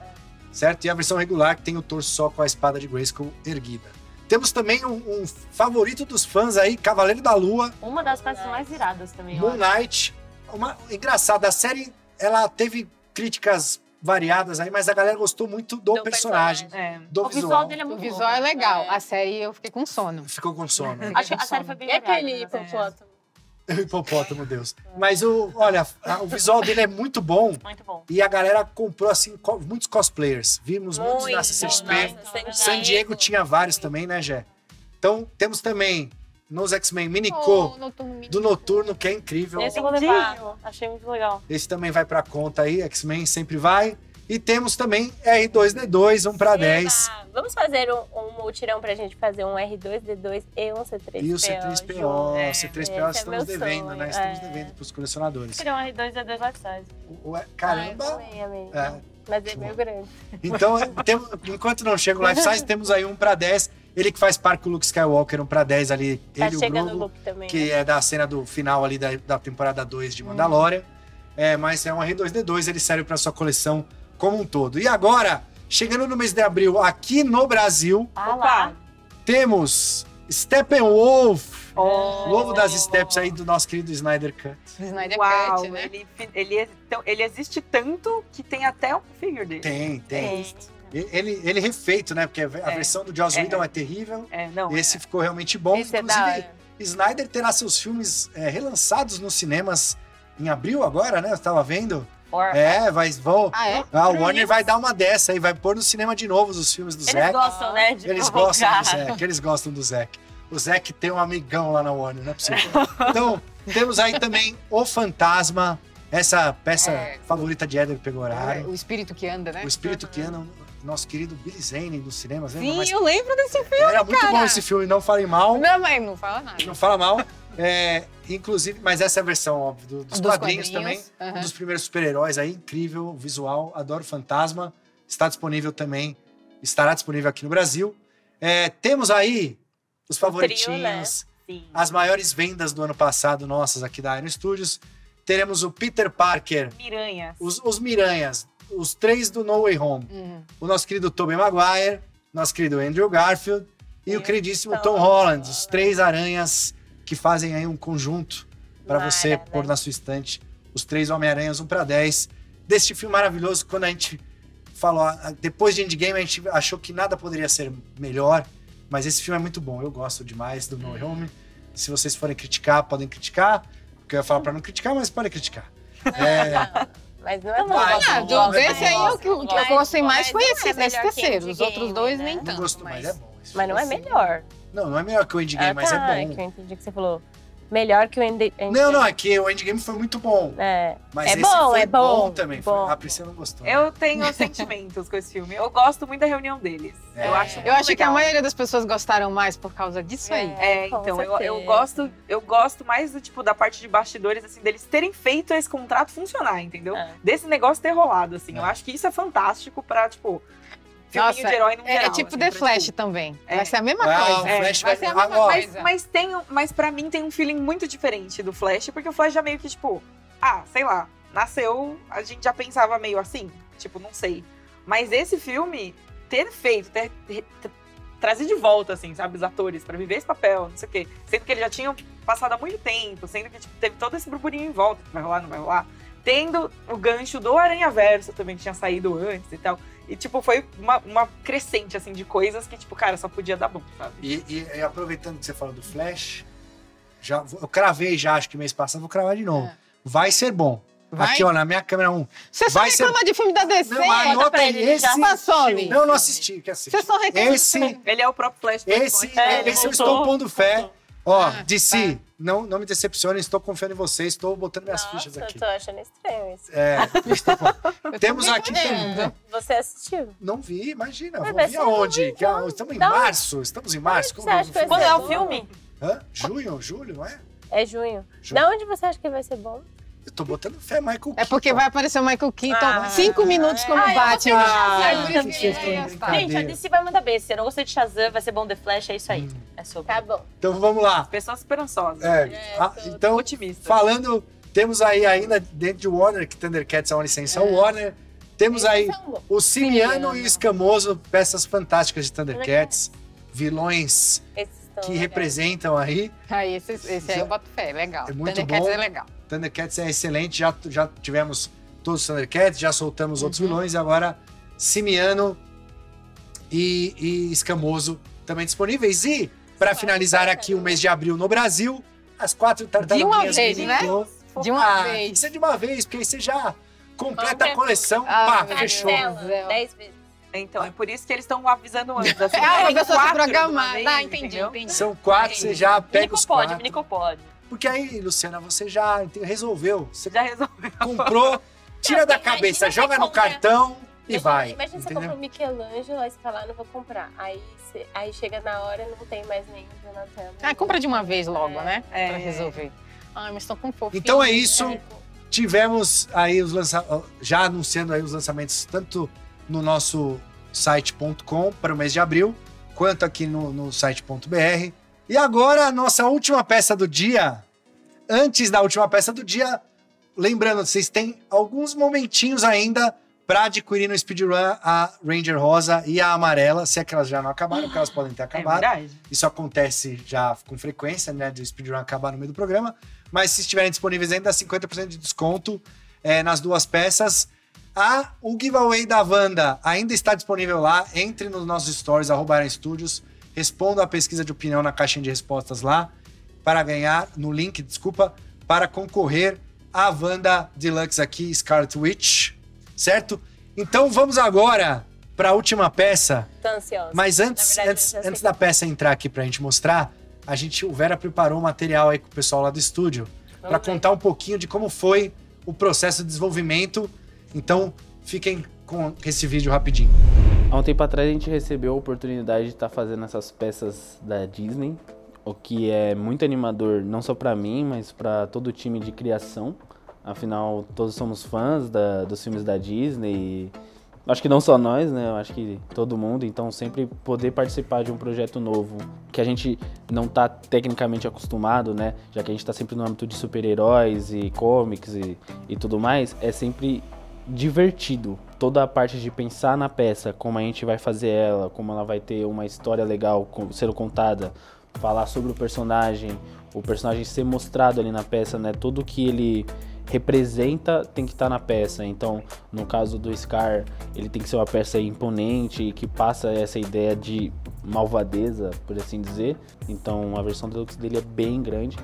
certo? E a versão regular que tem o torso só com a espada de Grayskull erguida. Temos também um, um favorito dos fãs aí, Cavaleiro da Lua, Uma das peças mais iradas também. Moon. Knight. Uma, engraçado, a série ela teve críticas variadas aí, mas a galera gostou muito do, Do personagem, É. do O visual. visual dele é O muito visual é bom. legal. É. A série eu fiquei com sono. Ficou com sono. Acho que a série foi bem E aquele né? hipopótamo? O hipopótamo, Deus. Mas o, olha, a- o visual dele é muito bom. Muito bom. E a galera comprou, assim, co- muitos cosplayers. Vimos muitos Muito, na CCXP. San Diego tinha vários também, né, Gé? Então, temos também nos X-Men Minicô Oh, noturno. do Noturno, que é incrível. Esse eu vou levar. Achei muito legal. Esse também vai pra conta aí, X-Men sempre vai. E temos também R2D2, 1 para 10. Ah, vamos fazer um, um mutirão pra gente fazer um R2D2 e um C3PO. E o C3PO, junto. C3PO Esse é estamos meu devendo, sonho, né? Estamos é. devendo para os colecionadores. Queria um R2D2 life size. Caramba! Amei, amei. É. Mas é meio grande. Então, temos- enquanto não chega o Life Size, temos aí um para 10. Ele que faz par com o Luke Skywalker, um para 10 ali. Tá ele e o chegando o Grogu, look também. que né? é da cena do final ali da, da temporada 2 de Mandalorian. É, mas é um R2D2, ele serve para sua coleção como um todo. E agora, chegando no mês de abril, aqui no Brasil, Ah lá. temos Steppenwolf. Oh. o ovo das steps aí do nosso querido Snyder Cut. Snyder Uau, Cut, né? ele, ele, é tão- ele existe tanto que tem até um figure dele. Tem, tem. Ele, ele refeito, né? Porque a É. versão do Joss É. Whedon é terrível. É, não. Esse ficou realmente bom. Esse é da Inclusive. Snyder terá seus filmes é, relançados nos cinemas em abril agora, né? Eu tava vendo. É, vai, vão. Ah, é? A Warner vai dar uma dessa aí, vai pôr no cinema de novo os filmes do Eles Zack. gostam, né? De Eles provocar. gostam do Zack, eles gostam do Zack. O Zack tem um amigão lá na Warner, não é possível. Então, temos aí também O Fantasma, essa peça É. favorita de Éder Pegoraro. O espírito que anda, né? O espírito que anda, nosso querido Billy Zane dos cinemas, lembra? Sim, Mas eu lembro desse filme, era muito cara. bom esse filme, não falem mal. Não, mas não fala nada. Não fala mal. É, inclusive, mas essa é a versão, óbvio, do- dos, Dos quadrinhos, quadrinhos, também. aham. Um dos primeiros super-heróis aí, incrível, visual, adoro Fantasma. Está disponível também, estará disponível aqui no Brasil. É, temos aí os favoritinhos, né? as maiores vendas do ano passado nossas aqui da Iron Studios. Teremos o Peter Parker, Miranha. os, os Miranhas, os três do No Way Home. Uhum. O nosso querido Tobey Maguire, nosso querido Andrew Garfield e o queridíssimo Tom Holland, os três aranhas que fazem aí um conjunto para você pôr na sua estante. Os três Homem-Aranhas, um para 10. Deste filme maravilhoso, quando a gente falou, ah, depois de Endgame, a gente achou que nada poderia ser melhor, mas esse filme é muito bom. Eu gosto demais do No Way Home. Se vocês forem criticar, podem criticar. Porque eu ia falar para não criticar, mas podem criticar. É, Mas não é bom. Vai, Ah, não do, gosto, desse não aí, o gosto, que, o não que eu gosto. gostei mais não é esse, esse terceiro. Os outros dois né? nem não tanto. gosto, mas é bom. esse Mas não é melhor. Não, não é melhor que o Endgame, Ah, mas tá, é que eu bom. entendi que você falou. Melhor que o End Não, não, é que o Endgame foi muito bom. É, Mas é esse bom, foi é bom. também. bom. Foi. A Priscila não gostou. Eu tenho sentimentos com esse filme. Eu gosto muito da reunião deles. É. Eu acho, Eu acho que a maioria das pessoas gostaram mais por causa disso aí. É, então, eu, eu gosto, eu gosto mais do tipo da parte de bastidores, assim, deles terem feito esse contrato funcionar, entendeu? É. Desse negócio ter rolado, assim. Eu acho que isso é fantástico pra, tipo, Nossa, de herói no é, geral. é tipo assim, The Flash tipo, também. É. Vai ser a mesma Ah, coisa. o Flash vai vai- ser a mesma. Mas, mas, tem, mas pra mim tem um feeling muito diferente do Flash, porque o Flash já meio que, tipo, ah, sei lá, nasceu, a gente já pensava meio assim, tipo, não sei. Mas esse filme, ter feito, ter, ter- ter- trazer de volta, assim, sabe, os atores pra viver esse papel, não sei o quê. Sendo que eles já tinham passado há muito tempo, sendo que tipo, teve todo esse burburinho em volta, vai rolar, não vai rolar. Tendo o gancho do Aranha Verso também, que tinha saído antes e tal. E, tipo, foi uma, uma crescente, assim, de coisas que, tipo, cara, só podia dar bom, sabe? E, e- e aproveitando que você falou do Flash, já, eu cravei já, acho que mês passado, vou cravar de novo. Vai ser bom. Vai? Aqui, ó, na minha câmera 1. Você só vai ser- reclama de filme da DC. Não, anota pra aí, ele, ele já esse- passou. Não, não assisti, que assiste. Você só reclama Esse, Ele é o próprio Flash. esse, É, ele esse eu voltou. estou pondo fé. Ó, Ah, DC, não, não me decepcione, estou confiando em você, estou botando minhas Nossa, fichas eu aqui. tô achando estranho isso. É, estou Eu Temos aqui. Você assistiu? Não vi, imagina. Mas Vou ver aonde? então. estamos em um- março. Estamos em março. Onde você acha que vai Como- ser Quando é o filme? Hã? Junho, julho, não é? É junho. Junho. Da onde você acha que vai ser bom? Eu tô botando fé, Michael É porque vai aparecer o Michael Keaton Ah, cinco minutos como Ah, Batman. Ah, Gente, a DC vai mandar bem. Se eu não gostei de Shazam, vai ser bom The Flash, é isso aí. É sobre. Tá bom. Então vamos lá. Pessoas esperançosas. É, ah, então, otimista. falando, temos aí ainda dentro de Warner, que Thundercats é uma licença Warner. Temos aí o Simiano e o Escamoso, peças fantásticas de Thundercats. Vilões estão que legais. representam aí. Aí, esse, esse aí eu boto fé, legal. É muito Thundercats bom. é legal. Thundercats é excelente, já, já tivemos todos os Thundercats, já soltamos outros vilões, e agora Simiano e, e Escamoso também disponíveis. E, para finalizar aqui o mês de abril no Brasil, as quatro tartaruguinhas vez, né? De uma Ah, vez. Que ser de uma vez, porque aí você já completa a coleção. Ah, pá, fechou. 10 vezes. Então, é por isso que eles estão avisando antes. Assim, Ah, tem a pessoa se programar. vez, Ah, entendi, entendeu? entendi. São quatro, você já pega os Minicopode, quatro. minicopode. Porque aí, Luciana, você já resolveu. Você Já resolveu. comprou, tira da cabeça, joga você no cartão. e Imagina- vai. Imagina você entendeu? compra um Michelangelo, aí você fala, ah, não vou comprar. Aí, você- aí chega na hora e não tem mais nenhum Donatello. Ah, compra de uma vez logo, É. né? É. Pra resolver. Ai, mas tô com fofinho. Então é isso. Tivemos aí os lança... já anunciando aí os lançamentos tanto no nosso site.com para o mês de abril, quanto aqui no, no site.br. E agora a nossa última peça do dia. Antes da última peça do dia, lembrando, vocês têm alguns momentinhos ainda para adquirir no Speedrun a Ranger Rosa e a Amarela, se é que elas já não acabaram, que elas podem ter acabado. verdade. Isso acontece já com frequência, né? Do speedrun acabar no meio do programa. Mas se estiverem disponíveis ainda, 50% de desconto é, nas duas peças. A, o giveaway da Wanda ainda está disponível lá. Entre nos nossos stories, arroba Studios. Responda a pesquisa de opinião na caixinha de respostas lá. Para ganhar, no link, desculpa, para concorrer à Wanda Deluxe aqui, Scarlet Witch. Certo? Então vamos agora para a última peça. Tô ansiosa. Mas antes, verdade, antes, antes da peça entrar aqui pra gente mostrar, a gente, o Vera preparou um material aí com o pessoal lá do estúdio para contar um pouquinho de como foi o processo de desenvolvimento. Então, fiquem com esse vídeo rapidinho. Há um tempo atrás a gente recebeu a oportunidade de estar fazendo essas peças da Disney, o que é muito animador não só para mim, mas para todo o time de criação. Afinal, todos somos fãs da- dos filmes da Disney. e Acho que não só nós, né? Eu acho que todo mundo. Então, sempre poder participar de um projeto novo que a gente não tá tecnicamente acostumado, né? Já que a gente tá sempre no âmbito de super-heróis e comics e, e tudo mais, é sempre divertido. Toda a parte de pensar na peça, como a gente vai fazer ela, como ela vai ter uma história legal sendo contada, falar sobre o personagem, o personagem ser mostrado ali na peça, né? Tudo que ele representa tem que estar na peça. Então, no caso do Scar, ele tem que ser uma peça imponente que passa essa ideia de malvadeza, por assim dizer. Então, a versão deluxe dele é bem grande.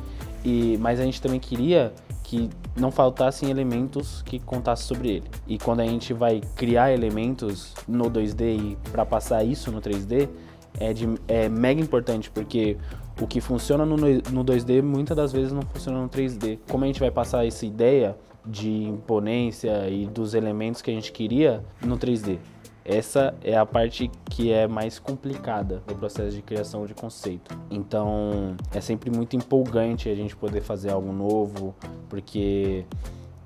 E mas a gente também queria que não faltassem elementos que contassem sobre ele. E quando a gente vai criar elementos no 2D e para passar isso no 3D, é, de, é mega importante, porque o que funciona no, no 2D muitas das vezes não funciona no 3D. Como a gente vai passar essa ideia de imponência e dos elementos que a gente queria no 3D? Essa é a parte que é mais complicada do processo de criação de conceito. Então, é sempre muito empolgante a gente poder fazer algo novo, porque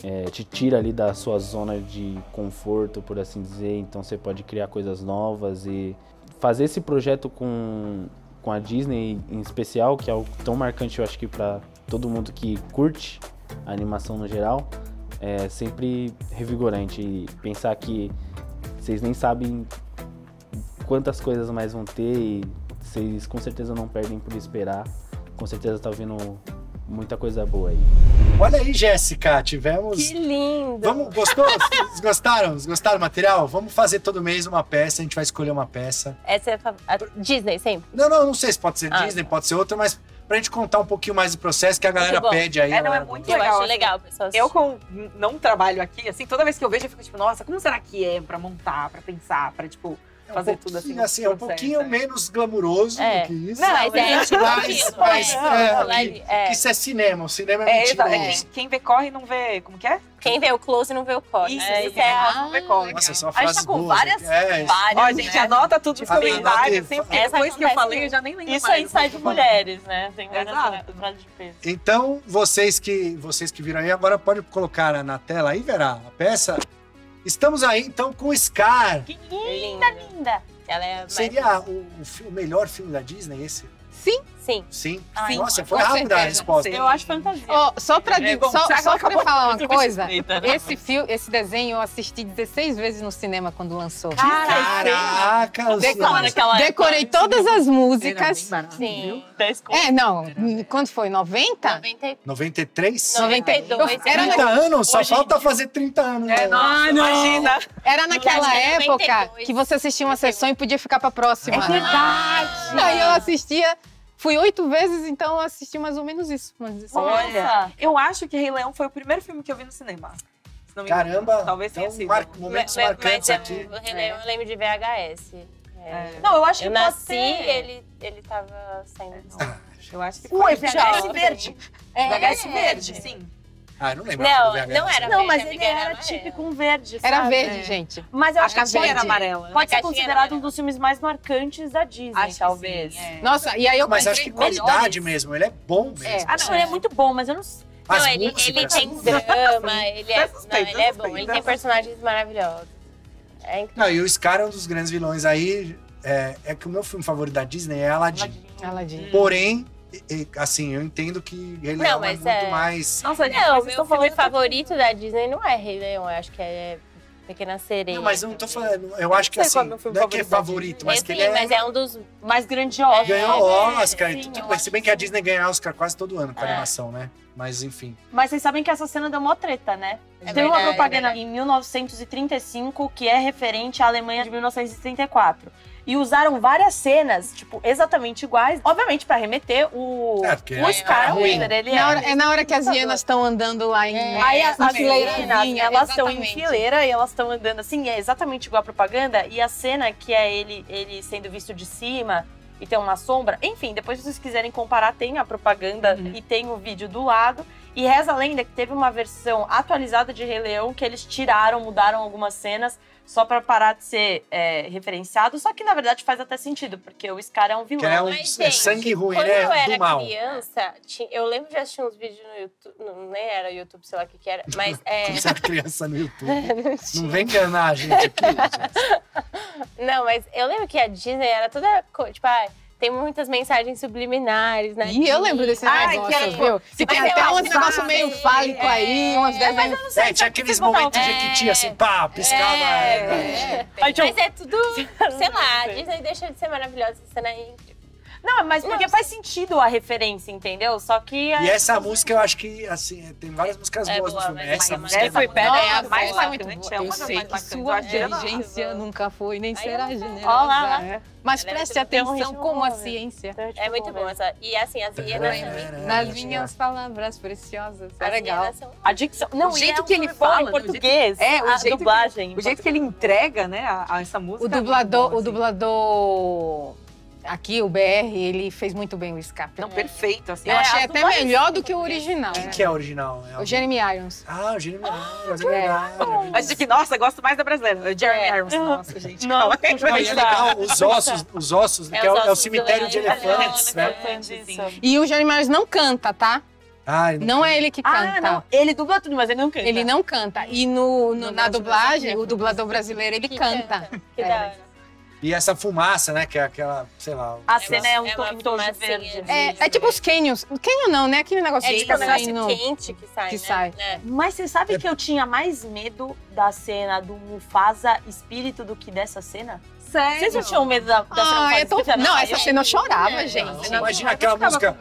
é, te tira ali da sua zona de conforto, por assim dizer. Então, você pode criar coisas novas e fazer esse projeto com, com a Disney em especial, que é algo tão marcante, eu acho que para todo mundo que curte animação no geral, é sempre revigorante. E pensar que vocês nem sabem quantas coisas mais vão ter e vocês com certeza não perdem por esperar. Com certeza tá vindo muita coisa boa aí. Olha aí, Jéssica, tivemos. Que lindo! Vamos, gostou? Vocês gostaram? Vocês gostaram do material? Vamos fazer todo mês uma peça, a gente vai escolher uma peça. Essa é a, a Disney sempre. Não, não, não sei se pode ser Ah, Disney, pode ser outra, mas pra gente contar um pouquinho mais do processo que a galera pede aí. É, não, é galera. muito Eu legal. acho assim. legal, pessoal. Eu, com não trabalho aqui, assim, toda vez que eu vejo, eu fico tipo, nossa, como será que é pra montar, pra pensar, pra, tipo, fazer tudo assim? Assim, é um pouquinho é. menos glamuroso É. do que isso. Não, mas é tipo mas, aquilo, mas, é. é, que- é. que isso é cinema, o cinema é, É, mentiroso. É, quem, vê corre não vê. Como que é? Quem vê o close não vê o corre. Isso, É, isso, é a- não vê corre. Nossa, só A gente tá com várias, aqui. É, várias. Ó, gente, anota tudo nos Tipo, comentários, assim, porque Essa depois que eu falei, eu já nem lembro Isso mais. aí sai de mulheres, né? Tem várias de peso. Então, vocês que, vocês que viram aí, agora pode colocar na- na tela aí, Verá, a peça. Estamos aí, então, com o Scar. Linda, linda. Ela é mais- Seria o, o o melhor filme da Disney, esse? Sim. Sim. Sim. Ai, Nossa, foi rápida a certeza. resposta. Eu acho fantasia. Ó, só pra, É, bom, só, só pra falar uma coisa, né? esse, fio, esse desenho eu assisti 16 vezes no cinema quando lançou. Caraca, Decorei, naquela época, decorei todas as músicas. Sim. É, não, quando foi? 90? 93? 92. Era 30 na- anos? Só Hoje- falta fazer 30 anos. É, né? nossa, imagina. Era naquela é época 92. que você assistia uma sessão e podia ficar pra próxima. É verdade. Aí eu assistia, fui oito vezes, então eu assisti mais ou menos isso. Mas, assim, Olha, eu acho que Rei Leão foi o primeiro filme que eu vi no cinema. Se não me engano. Caramba, Talvez tenha então, sido. mar- momentos Mas- marcantes é- aqui. O Rei Leão eu lembro de VHS. É. Não, eu acho que Eu pode nasci, ter. ele, ele tava saindo. Eu acho que Ué, foi. VHS verde. É. VHS verde, sim. Ah, não lembro. Não, não era. Não, mas ele era típico um verde. Sabe? Era verde, é. gente. Mas eu a acho que era amarela. Pode ser considerado um dos filmes mais marcantes da Disney, ah, talvez. Sim, é. Nossa, e aí eu Mas acho que qualidade melhores. mesmo, ele é bom mesmo. É. Ah, não, ele é muito bom, mas eu não sei. Não, ele, ele tem drama, ele é, não, ele é bom, ele tem personagens maravilhosos. É não, e o Scar é um dos grandes vilões aí. É, é que o meu filme favorito da Disney é Aladdin. Aladdin. Aladdin. Porém, assim, eu entendo que ele Leão não, é muito é... mais. Nossa, não, o meu filme favorito da Disney não é Rei Leão, eu acho que é Pequena Sereia. Não, mas eu não tô assim. falando, eu não acho que é assim, é não é que é favorito, mas que ele é... mas é um dos mais grandiosos. Ganhou é, é, Oscar, é, sim, tudo se bem que a Disney ganha Oscar quase todo ano com é. animação, né? Mas enfim. Mas vocês sabem que essa cena deu uma treta, né? É Tem uma propaganda em 1935 que é referente à Alemanha de 1934 e usaram várias cenas, tipo, exatamente iguais, obviamente para remeter o, é, os é, caras, ele na é hora, é. Na hora que as hienas estão andando lá em... É, aí as, hienas, elas estão em fileira e elas estão andando assim, é exatamente igual a propaganda, e a cena que é ele, ele sendo visto de cima e tem uma sombra, enfim, depois se vocês quiserem comparar, tem a propaganda uhum. e tem o vídeo do lado, e reza a lenda que teve uma versão atualizada de Rei Leão que eles tiraram, mudaram algumas cenas, só para parar de ser é, referenciado. Só que, na verdade, faz até sentido, porque o Scar é um vilão. Que é um Mas, é gente, sangue ruim, quando né? Quando eu era mal. criança, tinha, eu lembro de assistir uns vídeos no YouTube, não, nem era YouTube, sei lá o que que era, mas... É... Você era criança no YouTube. não, não vem enganar a gente aqui, gente. Não, mas eu lembro que a Disney era toda, tipo, ah, tem muitas mensagens subliminares, né? E eu lembro desse negócio, que era, viu? Tipo, se tem até uns negócios meio fálico é, aí, umas é, anos. É, tinha aqueles momentos de que tinha assim, pá, piscava. É, é, é. Mas é tudo, sei lá, Disney deixa de ser maravilhosa, essa cena. É não, mas porque não, faz sentido a referência, entendeu? Só que. E essa música, eu acho que, assim, tem várias músicas é, boas boa, no filme. Essa música essa é, foi, é a mais é é eu sei que sua inteligência é nunca foi, nem será generosa. Olá. Mas Ela preste atenção como a ciência. Então, tipo, é muito bom essa. E assim, as hienas. Nas minhas palavras preciosas. É legal. A dicção. Não, o jeito que ele fala. Em português. É, o jeito. dublagem. O jeito que ele entrega, né, essa música. O assim. dublador. O dublador. Aqui o BR, ele fez muito bem o escape. Não, né? perfeito. Assim, eu é, achei até melhor do que o original. Quem né? que é o original? É o, Jeremy Irons. Ah, o Jeremy ah, Irons, é verdade. É. A que, nossa, gosto mais da brasileira. O Jeremy Irons, nossa, gente. Não, não, é legal. Os ossos, os ossos, é que é, os ossos é o cemitério de elefantes, né? É assim. E o Jeremy Irons não canta, tá? Ah, não, não é ele que canta. Ah, não. Ele dubla tudo, mas ele não canta. Ele não canta. E no, no, no na dublagem, o dublador brasileiro, ele que canta. canta. Que é. da hora. E essa fumaça, né? Que é aquela, sei lá. A cena é um é tom verde. Né? É, é, tipo os cânions. Cânion não, né? Aquele negócio é, tipo um negócio no... quente que sai. Que né? sai. É. Mas você sabe é que eu tinha mais medo da cena do Mufasa espírito do que dessa cena? Sério? Vocês não tinham medo da, da ah, eu tô... Não, não essa cena eu chorava, é, gente. Não, imagina aquela música.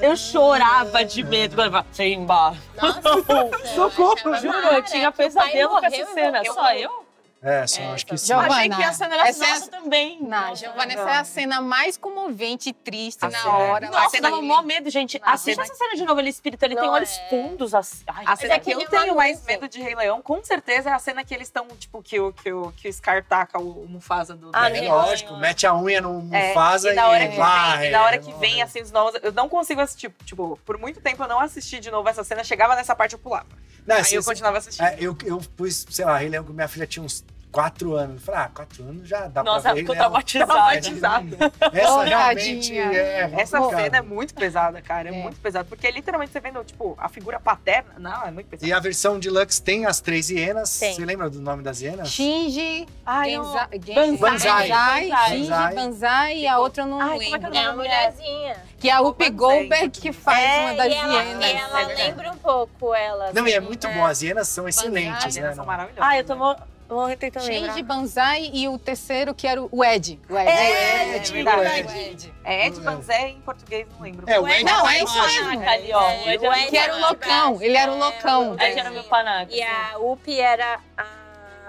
Eu chorava de medo. quando ela falava, Simba. Nossa, Socorro, juro. Eu tinha pesadelo com essa cena. Só eu? É, só é, acho que então, sim. Giovana, achei que é a cena era essa nossa também. Não, Giovana, essa é a cena mais comovente e triste a na cena. É hora. Nossa, dá um maior medo, gente. Assista essa cena de novo, ele espírito, ele não, tem olhos é... fundos. Assim. Ai, a cena é que eu tenho mais medo de Rei Leão, com certeza, é a cena que eles estão, tipo, que o, que o, que o Scar taca o, o Mufasa do... Ah, é, lógico, mete a unha no Mufasa e, da hora e que vai. Vem, hora que vem, assim, os novos... Eu não consigo assistir, tipo, por muito tempo eu não assisti de novo essa cena. Chegava nessa parte, eu pulava. Aí eu continuava assistindo. eu, eu pus, sei lá, Rei Leão, que minha filha tinha uns quatro anos. Falei, ah, quatro anos já dá Nossa, pra ver, ficou né? traumatizado. Essa oh, realmente é Essa cena é muito pesada, cara. É, é, muito pesada. Porque literalmente você vendo, tipo, a figura paterna. Não, é muito pesada. E a versão deluxe tem as três hienas. Tem. Você lembra do nome das hienas? Shinji, Ai, Genza... Banzai. Banzai. Banzai. Banzai. E a outra eu não Ai, é é lembro. É, é a mulherzinha. Que é a Rupi Goldberg que faz é, uma das e ela, hienas. Ela é lembra um pouco ela. Não, assim, e é assim, muito né? bom. As hienas são excelentes, Banzai. né? As hienas são maravilhosas. Ah, eu tomo... Vou tentando Change lembrar. Banzai e o terceiro que era o Ed. O Ed. É, é Ed, é Ed, Ed, Ed. É Ed é, Banzai em português, não lembro. É, o Ed Não, é isso mesmo. Ali, ó. O Ed, o que era o loucão, ele era o loucão. Ed era o meu panaca. E a assim. UP era a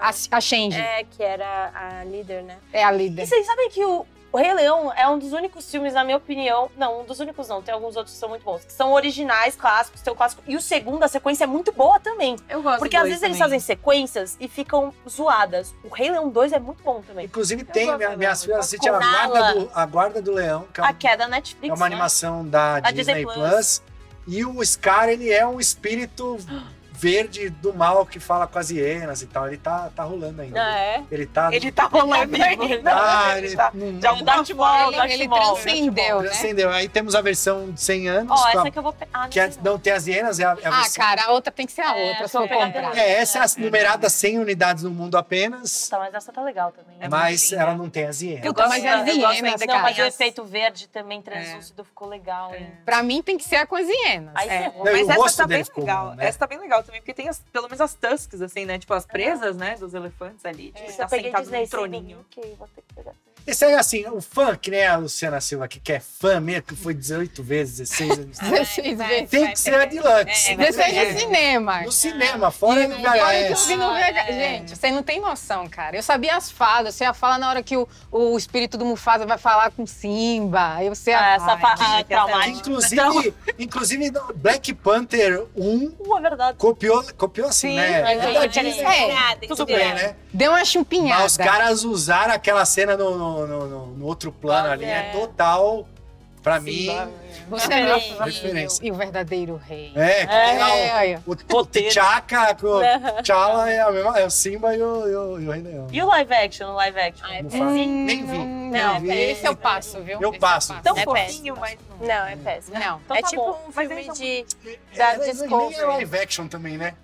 a, a Change. É, que era a líder, né? É a líder. E vocês sabem que o, o Rei Leão é um dos únicos filmes, na minha opinião. Não, um dos únicos não, tem alguns outros que são muito bons. Que são originais, clássicos, tem o clássico. E o segundo, a sequência é muito boa também. Eu gosto Porque às vezes também. eles fazem sequências e ficam zoadas. O Rei Leão 2 é muito bom também. Inclusive, tem, minha, minhas filhas assistem a guarda, do, a guarda do Leão. Que é um, a queda Netflix. É uma né? animação da Disney, Disney, Plus. Plus. E o Scar, ele é um espírito verde do mal que fala com as hienas e tal. Ele tá, tá rolando ainda. Ah, é? Ele tá. Ele tá rolando ainda. Ah, Ele ele tá- não- Maul, forma, Darth ele Maul. transcendeu, né? Transcendeu. Aí temos a versão de 100 anos. Ó, a- essa que eu vou... Ah, que é- não tem as hienas, é a, é a Ah, versão- cara, a outra tem que ser a outra, se for pegar comprar. É, essa é a numerada 100 unidades no mundo apenas. Tá, mas essa tá legal também. mas ela não tem as hienas. Eu gosto, Mas eu as gosto hienas. Não, mas o efeito verde também translúcido ficou legal. Pra mim tem que ser a com as hienas. É, mas o essa rosto tá bem legal. né? Essa tá bem legal também, porque tem as- pelo menos as tusks, assim, né? Tipo, as presas, né? Dos elefantes ali. Tipo, É. tá sentado num troninho. Mickey, vou ter que pegar. Esse aí, assim, o fã, que nem a Luciana Silva, que quer fã mesmo, que foi 18 vezes, 16 anos. 16 vezes. Tem que ser a deluxe. É, 16 de cinema. No cinema, fora do Agora que eu VHS. vi no VHS. Gente, você não tem noção, cara. Eu sabia as falas. Eu sei a fala na hora que o, o espírito do Mufasa vai falar com Simba. Eu sei a Ah, essa fala. fa- ah, traumática. Inclusive, inclusive, no Black Panther 1 Uh, é verdade. copiou, copiou assim, Sim, né? mas É é, tudo bem, né? Deu uma chumpinhada. Mas os caras usaram aquela cena no, no, no- no- no outro plano ali, é total, pra mim, Você é é a referência. E o verdadeiro rei. É, que lá É, ó. o, o, o T'Chaka, o T'Challa é, a mesma, é o Simba e o, e o, e o Rei Leão. E o live action, o live action? Não faz- nem vi. Não, nem vi. esse eu passo, viu? Eu Esse passo. Tão É fofinho, mas Não, é péssimo. Não. é tá tipo bom. um filme de É, da nem é Discovery. live action também, né?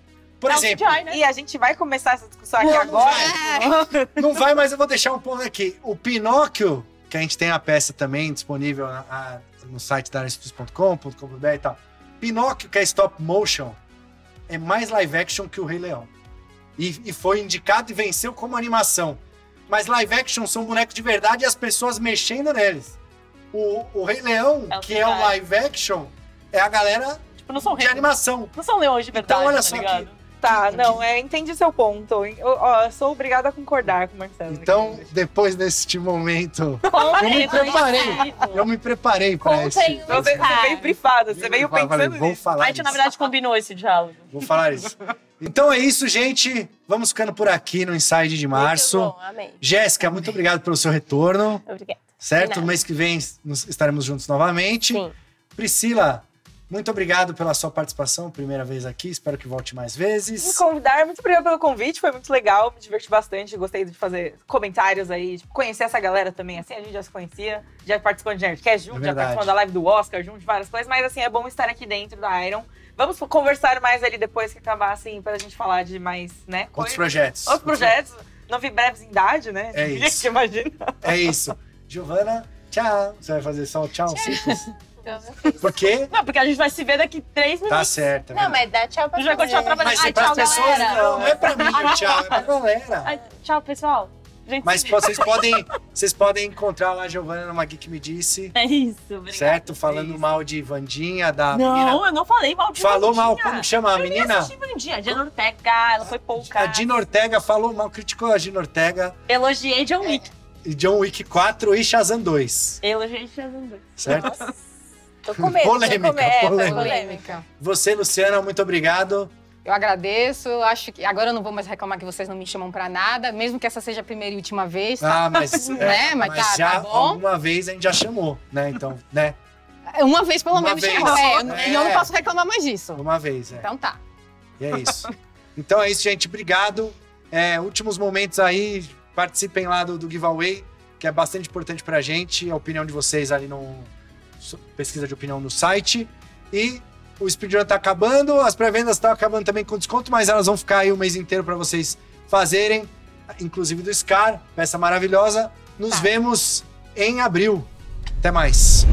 Por Não, exemplo, né? E a gente vai começar essa discussão aqui Não, não agora. não vai, mas eu vou deixar um ponto aqui. O Pinóquio, que a gente tem a peça também disponível na- a- no site da aranstudios.com.br e tal. Pinóquio, que é stop motion, é mais live action que o Rei Leão. E, e foi indicado e venceu como animação. Mas live action são bonecos de verdade e as pessoas mexendo neles. O, o Rei Leão, É o que é o live action, é a galera Tipo, não são de reis. animação. Não são leões de verdade, Então, olha tá só ligado? que Tá, não, é, entendi seu ponto. Eu, ó, sou obrigada a concordar com o Marcelo. Então, depois desse momento, eu me preparei. Eu me preparei para esse. Comprem Você, você veio brifado, você veio pensando vou nisso. falar A gente, na verdade, combinou esse diálogo. Vou falar isso. Então é isso, gente. Vamos ficando por aqui no Inside de Março. Muito bom, amei. Jéssica, muito obrigado pelo seu retorno. Obrigada. Certo? De nada. No mês que vem nos- estaremos juntos novamente. Sim. Priscila, muito obrigado pela sua participação, primeira vez aqui. Espero que volte mais Me vezes. convidar, muito obrigada pelo convite, foi muito legal, me diverti bastante, gostei de fazer comentários aí, tipo, conhecer essa galera também, assim, a gente já se conhecia, já participou de Nerdcast junto, É já participou da live do Oscar junto, de várias coisas, mas assim, é bom estar aqui dentro da Iron. Vamos conversar mais ali depois que acabar, assim, pra gente falar de mais, né, Outros coisas. projetos. Outros projetos, não vi brevesidade, né? É isso. imagina. É isso. Giovana, tchau. Você vai fazer só o tchau simples? Por quê? Não, porque a gente vai se ver daqui três minutos. Tá certo. é Não, mas dá tchau pra gente vai todo continuar trabalhando. Mas Ai, é para tchau, as pessoas, galera. não, não é pra mim tchau, é pra galera. Ai, tchau, pessoal. Gente, Mas vocês podem, vocês podem encontrar lá a Giovana numa Geek Me Disse, É isso, obrigada. certo? Falando mal de Vandinha, da Não, menina. eu não falei mal de Falou Vandinha. mal, como chama a Eu menina? assisti Vandinha. A Diana Ortega, ela foi pouca. A Dina Ortega falou mal, criticou a Dina Ortega Elogiei John Wick. e John Wick 4 e Shazam 2, Elogiei Shazam 2. certo? Tô com medo, Polêmica, medo. É, polêmica. polêmica. Você, Luciana, muito obrigado. Eu agradeço, eu acho que agora eu não vou mais reclamar que vocês não me chamam pra nada, mesmo que essa seja a primeira e última vez. tá? Ah, mas, né? é, Mas, tá, já tá bom. alguma vez a gente já chamou, né? Então, né? Uma vez pelo Uma menos vez. chamou. É, eu não- É. E eu não posso reclamar mais disso. Uma vez, é. Então tá. E é isso. Então é isso, gente. Obrigado. É, últimos momentos aí, participem lá do, do giveaway, que é bastante importante pra gente. A opinião de vocês ali no pesquisa de opinião no site. E o speedrun tá acabando, as pré-vendas estão acabando também com desconto, mas elas vão ficar aí o mês inteiro pra vocês fazerem, inclusive do Scar, peça maravilhosa. Nos vemos em abril. Até mais.